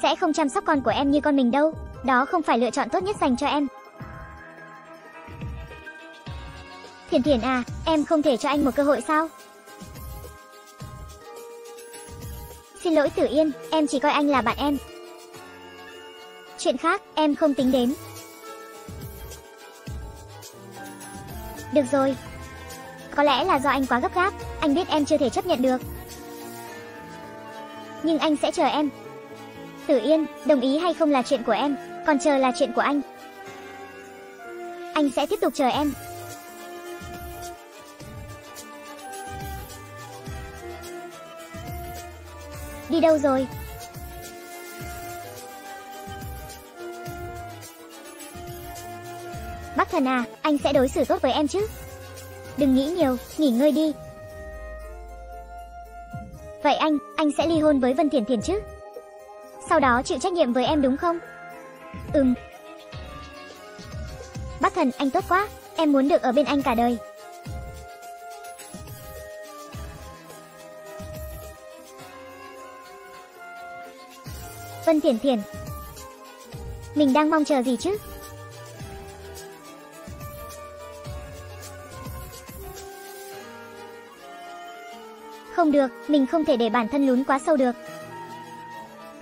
Sẽ không chăm sóc con của em như con mình đâu, đó không phải lựa chọn tốt nhất dành cho em. Thiền Thiền à, em không thể cho anh một cơ hội sao? Xin lỗi Tử Yên, em chỉ coi anh là bạn em. Chuyện khác, em không tính đến. Được rồi. Có lẽ là do anh quá gấp gáp, anh biết em chưa thể chấp nhận được. Nhưng anh sẽ chờ em. Tử Yên, đồng ý hay không là chuyện của em, còn chờ là chuyện của anh. Anh sẽ tiếp tục chờ em. Đi đâu rồi? Bác thần à, anh sẽ đối xử tốt với em chứ? Đừng nghĩ nhiều, nghỉ ngơi đi. Vậy anh, anh sẽ ly hôn với Vân Thiển Thiển chứ? Sau đó chịu trách nhiệm với em đúng không? Ừm. Bác thần, anh tốt quá, em muốn được ở bên anh cả đời. Vân Thiển Thiển. Mình đang mong chờ gì chứ? Không được, mình không thể để bản thân lún quá sâu được.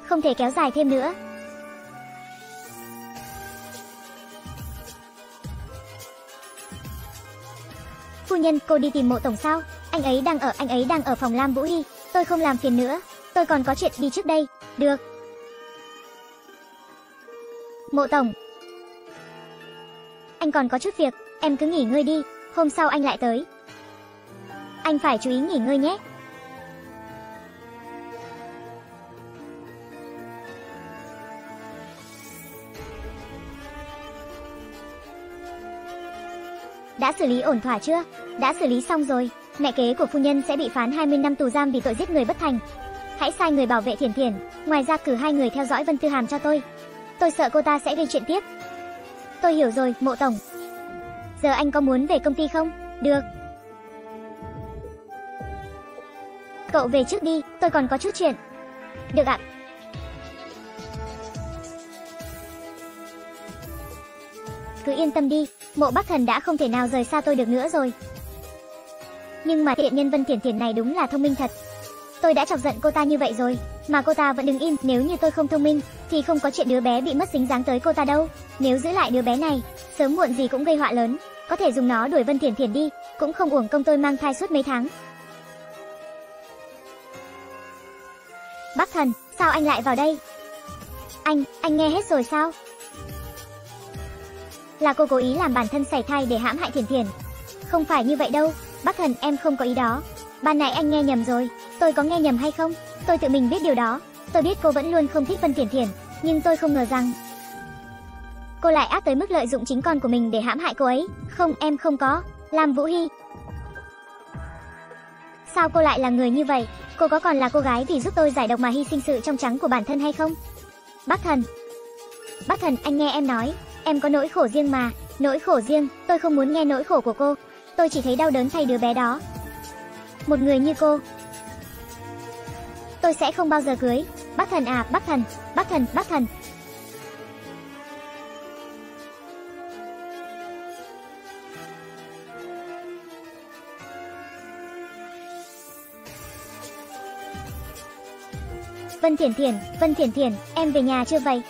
Không thể kéo dài thêm nữa. Phu nhân, cô đi tìm mộ tổng sao? Anh ấy đang ở, anh ấy đang ở phòng Lam Vũ Hy. Tôi không làm phiền nữa. Tôi còn có chuyện đi trước đây. Được. Mộ tổng. Anh còn có chút việc, em cứ nghỉ ngơi đi, hôm sau anh lại tới. Anh phải chú ý nghỉ ngơi nhé. Đã xử lý ổn thỏa chưa? Đã xử lý xong rồi. Mẹ kế của phu nhân sẽ bị phán 20 năm tù giam vì tội giết người bất thành. Hãy sai người bảo vệ Thiển Thiển, ngoài ra cử hai người theo dõi Vân Tư Hàm cho tôi. Tôi sợ cô ta sẽ gây chuyện tiếp. Tôi hiểu rồi, Mộ tổng. Giờ anh có muốn về công ty không? Được. Cậu về trước đi, tôi còn có chút chuyện. Được ạ. Cứ yên tâm đi, mộ bắc thần đã không thể nào rời xa tôi được nữa rồi. Nhưng mà tiện nhân Vân Thiển Thiển này đúng là thông minh thật. Tôi đã chọc giận cô ta như vậy rồi, mà cô ta vẫn đứng im, nếu như tôi không thông minh, thì không có chuyện đứa bé bị mất dính dáng tới cô ta đâu. Nếu giữ lại đứa bé này, sớm muộn gì cũng gây họa lớn, có thể dùng nó đuổi Vân Thiển Thiển đi, cũng không uổng công tôi mang thai suốt mấy tháng. Bắc thần, sao anh lại vào đây? Anh, anh nghe hết rồi sao? Là cô cố ý làm bản thân sảy thai để hãm hại Thiển Thiển. Không phải như vậy đâu, Bắc thần em không có ý đó. Ban nãy anh nghe nhầm rồi, tôi có nghe nhầm hay không? Tôi tự mình biết điều đó. Tôi biết cô vẫn luôn không thích Vân Thiển Thiển, nhưng tôi không ngờ rằng cô lại ác tới mức lợi dụng chính con của mình để hãm hại cô ấy. Không, em không có. Làm Vũ Hy. Sao cô lại là người như vậy? Cô có còn là cô gái vì giúp tôi giải độc mà hy sinh sự trong trắng của bản thân hay không? Bác thần. Bác thần, anh nghe em nói, em có nỗi khổ riêng mà, nỗi khổ riêng, tôi không muốn nghe nỗi khổ của cô. Tôi chỉ thấy đau đớn thay đứa bé đó. Một người như cô, tôi sẽ không bao giờ cưới. Bác thần à, bác thần, bác thần, bác thần. Vân Thiển Thiển, Vân Thiển Thiển, em về nhà chưa vậy?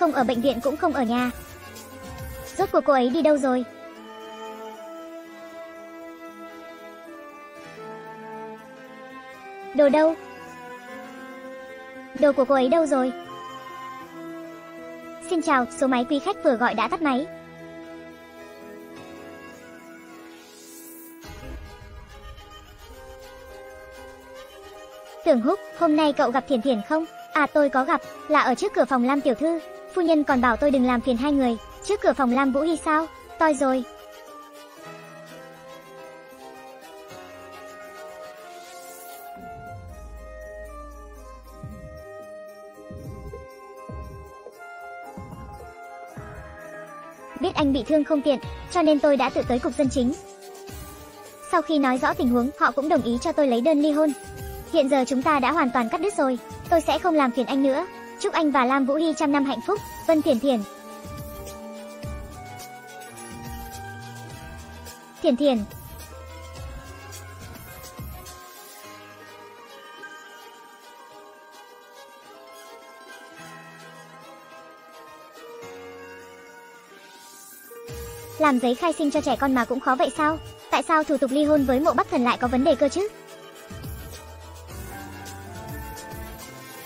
Không ở bệnh viện cũng không ở nhà. Rốt cuộc cô ấy đi đâu rồi? Đồ đâu? Đồ của cô ấy đâu rồi? Xin chào, số máy quý khách vừa gọi đã tắt máy. Tưởng Húc, hôm nay cậu gặp Thiền Thiền không? À tôi có gặp, là ở trước cửa phòng Lam Tiểu Thư phu nhân còn bảo tôi đừng làm phiền hai người, trước cửa phòng Lam Vũ Hy sao, toi rồi. Biết anh bị thương không tiện, cho nên tôi đã tự tới cục dân chính. Sau khi nói rõ tình huống, họ cũng đồng ý cho tôi lấy đơn ly hôn. Hiện giờ chúng ta đã hoàn toàn cắt đứt rồi, tôi sẽ không làm phiền anh nữa. Chúc anh và Lam Vũ Hy trăm năm hạnh phúc, Vân Thiển Thiển. Thiển Thiển, Làm giấy khai sinh cho trẻ con mà cũng khó vậy sao? Tại sao thủ tục ly hôn với mộ bắc thần lại có vấn đề cơ chứ?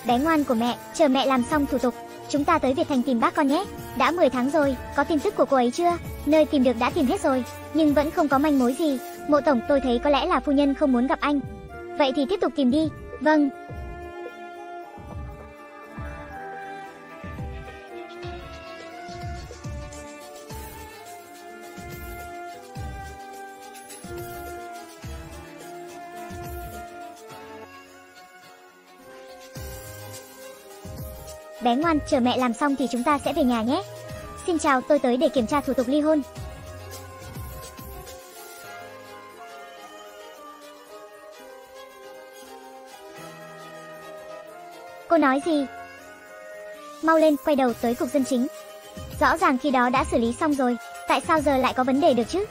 Bé ngoan của mẹ, chờ mẹ làm xong thủ tục, chúng ta tới Việt Thành tìm bác con nhé. Đã 10 tháng rồi, có tin tức của cô ấy chưa? Nơi tìm được đã tìm hết rồi, nhưng vẫn không có manh mối gì. Mộ tổng tôi thấy có lẽ là phu nhân không muốn gặp anh. Vậy thì tiếp tục tìm đi. Vâng, Bé ngoan, chờ mẹ làm xong thì chúng ta sẽ về nhà nhé. Xin chào, tôi tới để kiểm tra thủ tục ly hôn. Cô nói gì? Mau lên, quay đầu tới cục dân chính. Rõ ràng khi đó đã xử lý xong rồi, tại sao giờ lại có vấn đề được chứ?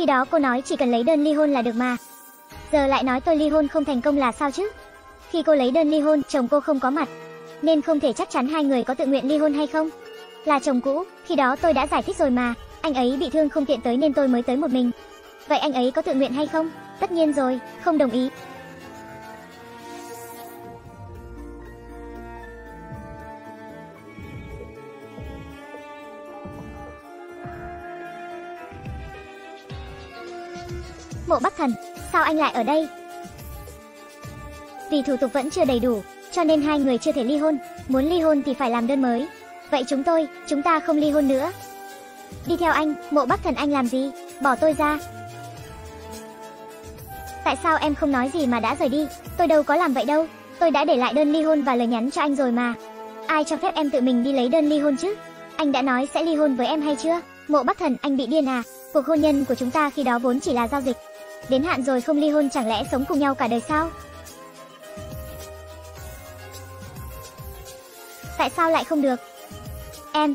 Khi đó cô nói chỉ cần lấy đơn ly hôn là được mà. Giờ lại nói tôi ly hôn không thành công là sao chứ? Khi cô lấy đơn ly hôn, chồng cô không có mặt, nên không thể chắc chắn hai người có tự nguyện ly hôn hay không. Là chồng cũ, khi đó tôi đã giải thích rồi mà, anh ấy bị thương không tiện tới nên tôi mới tới một mình. Vậy anh ấy có tự nguyện hay không? Tất nhiên rồi, không đồng ý. Bắc Thần, sao anh lại ở đây? Vì thủ tục vẫn chưa đầy đủ, cho nên hai người chưa thể ly hôn, muốn ly hôn thì phải làm đơn mới. Vậy chúng tôi, chúng ta không ly hôn nữa. Đi theo anh, Mộ Bắc Thần anh làm gì? Bỏ tôi ra. Tại sao em không nói gì mà đã rời đi? Tôi đâu có làm vậy đâu. Tôi đã để lại đơn ly hôn và lời nhắn cho anh rồi mà. Ai cho phép em tự mình đi lấy đơn ly hôn chứ? Anh đã nói sẽ ly hôn với em hay chưa? Mộ Bắc Thần, anh bị điên à? Cuộc hôn nhân của chúng ta khi đó vốn chỉ là giao dịch. Đến hạn rồi không ly hôn chẳng lẽ sống cùng nhau cả đời sao? Tại sao lại không được? Em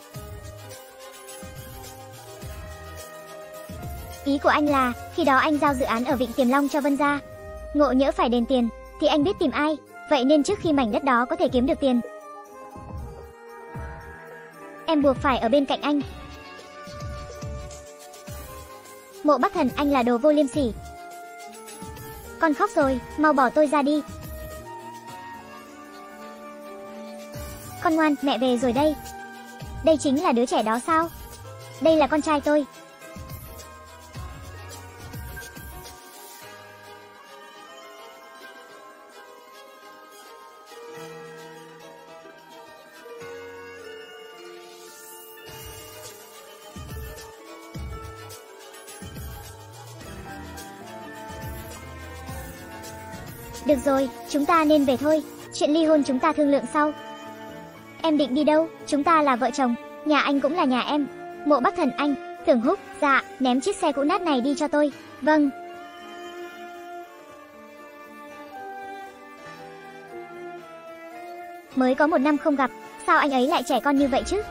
Ý của anh là, khi đó anh giao dự án ở Vịnh Tiềm Long cho Vân gia. Ngộ nhỡ phải đền tiền, thì anh biết tìm ai, vậy nên trước khi mảnh đất đó có thể kiếm được tiền. Em buộc phải ở bên cạnh anh. Mộ Bắc Thần anh là đồ vô liêm sỉ, con khóc rồi, mau bỏ tôi ra đi. Con ngoan, mẹ về rồi đây. Đây chính là đứa trẻ đó sao? Đây là con trai tôi. Rồi, chúng ta nên về thôi. Chuyện ly hôn chúng ta thương lượng sau. Em định đi đâu? Chúng ta là vợ chồng. Nhà anh cũng là nhà em. Mộ Bắc Thần anh. Tưởng Húc, dạ, ném chiếc xe cũ nát này đi cho tôi. Vâng. Mới có một năm không gặp, sao anh ấy lại trẻ con như vậy chứ?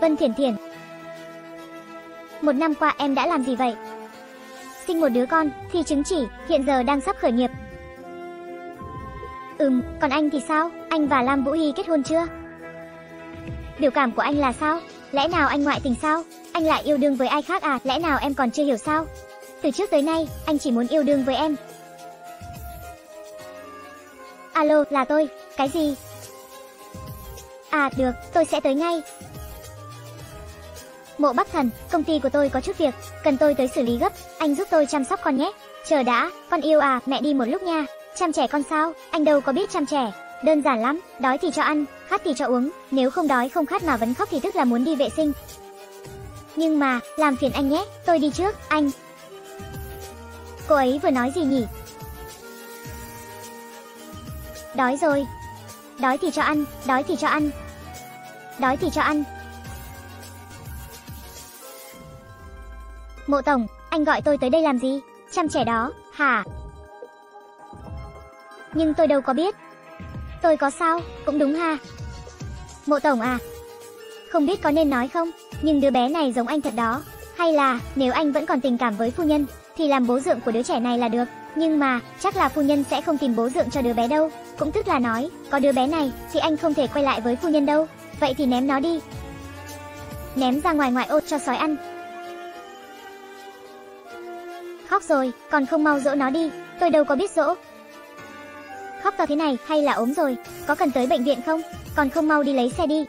Vân Thiển Thiển Một năm qua em đã làm gì vậy? Sinh một đứa con, thi chứng chỉ, hiện giờ đang sắp khởi nghiệp. Ừm, còn anh thì sao? Anh và Lam Vũ Hy kết hôn chưa? Biểu cảm của anh là sao? Lẽ nào anh ngoại tình sao? Anh lại yêu đương với ai khác à? Lẽ nào em còn chưa hiểu sao? Từ trước tới nay, anh chỉ muốn yêu đương với em. Alo, là tôi. Cái gì? À được, tôi sẽ tới ngay. Mộ Bắc Thần, công ty của tôi có chút việc, cần tôi tới xử lý gấp, anh giúp tôi chăm sóc con nhé. Chờ đã, con yêu à, mẹ đi một lúc nha. Chăm trẻ con sao, anh đâu có biết chăm trẻ. Đơn giản lắm, đói thì cho ăn, khát thì cho uống, nếu không đói không khát mà vẫn khóc thì tức là muốn đi vệ sinh. Nhưng mà, làm phiền anh nhé, tôi đi trước, anh. Cô ấy vừa nói gì nhỉ? Đói rồi. Đói thì cho ăn, đói thì cho ăn. Đói thì cho ăn. Mộ tổng, anh gọi tôi tới đây làm gì? Chăm trẻ đó, hả? Nhưng tôi đâu có biết. Tôi có sao, cũng đúng ha. Mộ tổng à, không biết có nên nói không, nhưng đứa bé này giống anh thật đó. Hay là, nếu anh vẫn còn tình cảm với phu nhân, thì làm bố dượng của đứa trẻ này là được. Nhưng mà, chắc là phu nhân sẽ không tìm bố dượng cho đứa bé đâu. Cũng tức là nói, có đứa bé này, thì anh không thể quay lại với phu nhân đâu. Vậy thì ném nó đi. Ném ra ngoài ngoại ô cho sói ăn. Khóc rồi, còn không mau dỗ nó đi, tôi đâu có biết dỗ. Khóc to thế này, hay là ốm rồi, có cần tới bệnh viện không? Còn không mau đi lấy xe đi.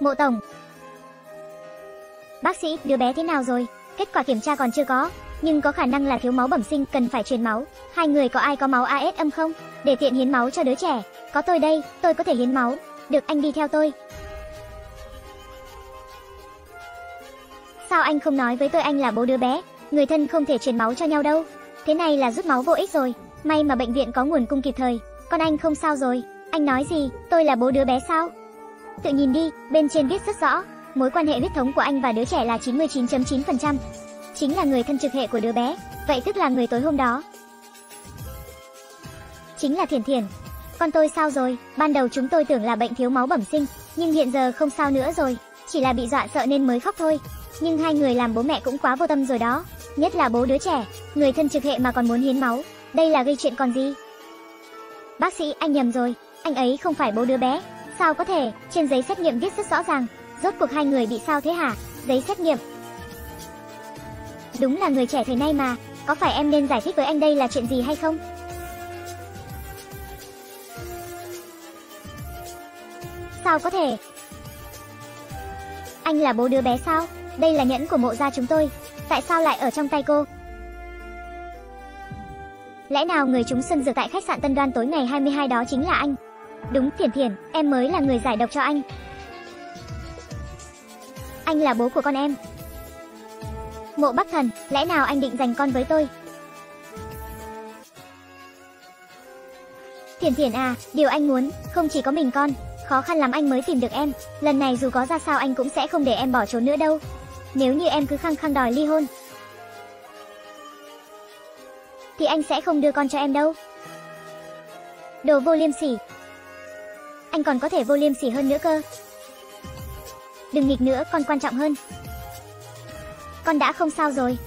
Mộ tổng. Bác sĩ, đứa bé thế nào rồi? Kết quả kiểm tra còn chưa có, nhưng có khả năng là thiếu máu bẩm sinh, cần phải truyền máu. Hai người có ai có máu AS âm không? Để tiện hiến máu cho đứa trẻ. Có tôi đây, tôi có thể hiến máu. Được anh đi theo tôi. Sao anh không nói với tôi anh là bố đứa bé? Người thân không thể truyền máu cho nhau đâu. Thế này là rút máu vô ích rồi. May mà bệnh viện có nguồn cung kịp thời. Con anh không sao rồi. Anh nói gì? Tôi là bố đứa bé sao? Tự nhìn đi, bên trên viết rất rõ, mối quan hệ huyết thống của anh và đứa trẻ là 99.9%. Chính là người thân trực hệ của đứa bé, vậy tức là người tối hôm đó. Chính là Thiển Thiển. Con tôi sao rồi? Ban đầu chúng tôi tưởng là bệnh thiếu máu bẩm sinh, nhưng hiện giờ không sao nữa rồi, chỉ là bị dọa sợ nên mới khóc thôi. Nhưng hai người làm bố mẹ cũng quá vô tâm rồi đó, nhất là bố đứa trẻ, người thân trực hệ mà còn muốn hiến máu, đây là gây chuyện còn gì? Bác sĩ, anh nhầm rồi, anh ấy không phải bố đứa bé, Sao có thể, trên giấy xét nghiệm viết rất rõ ràng, rốt cuộc hai người bị sao thế hả? Giấy xét nghiệm. Đúng là người trẻ thời nay mà, có phải em nên giải thích với anh đây là chuyện gì hay không? Sao có thể? Anh là bố đứa bé sao? Đây là nhẫn của mộ gia chúng tôi, tại sao lại ở trong tay cô? Lẽ nào người chúng xuân dược tại khách sạn Tân Đoan tối ngày 22 đó chính là anh? Đúng Thiển Thiển, em mới là người giải độc cho anh. Anh là bố của con em. Mộ Bắc Thần, lẽ nào anh định giành con với tôi? Thiển Thiển à, điều anh muốn, không chỉ có mình con, khó khăn lắm anh mới tìm được em. Lần này dù có ra sao anh cũng sẽ không để em bỏ trốn nữa đâu. Nếu như em cứ khăng khăng đòi ly hôn, thì anh sẽ không đưa con cho em đâu. Đồ vô liêm sỉ, anh còn có thể vô liêm sỉ hơn nữa cơ. Đừng nghịch nữa, con quan trọng hơn. Con đã không sao rồi.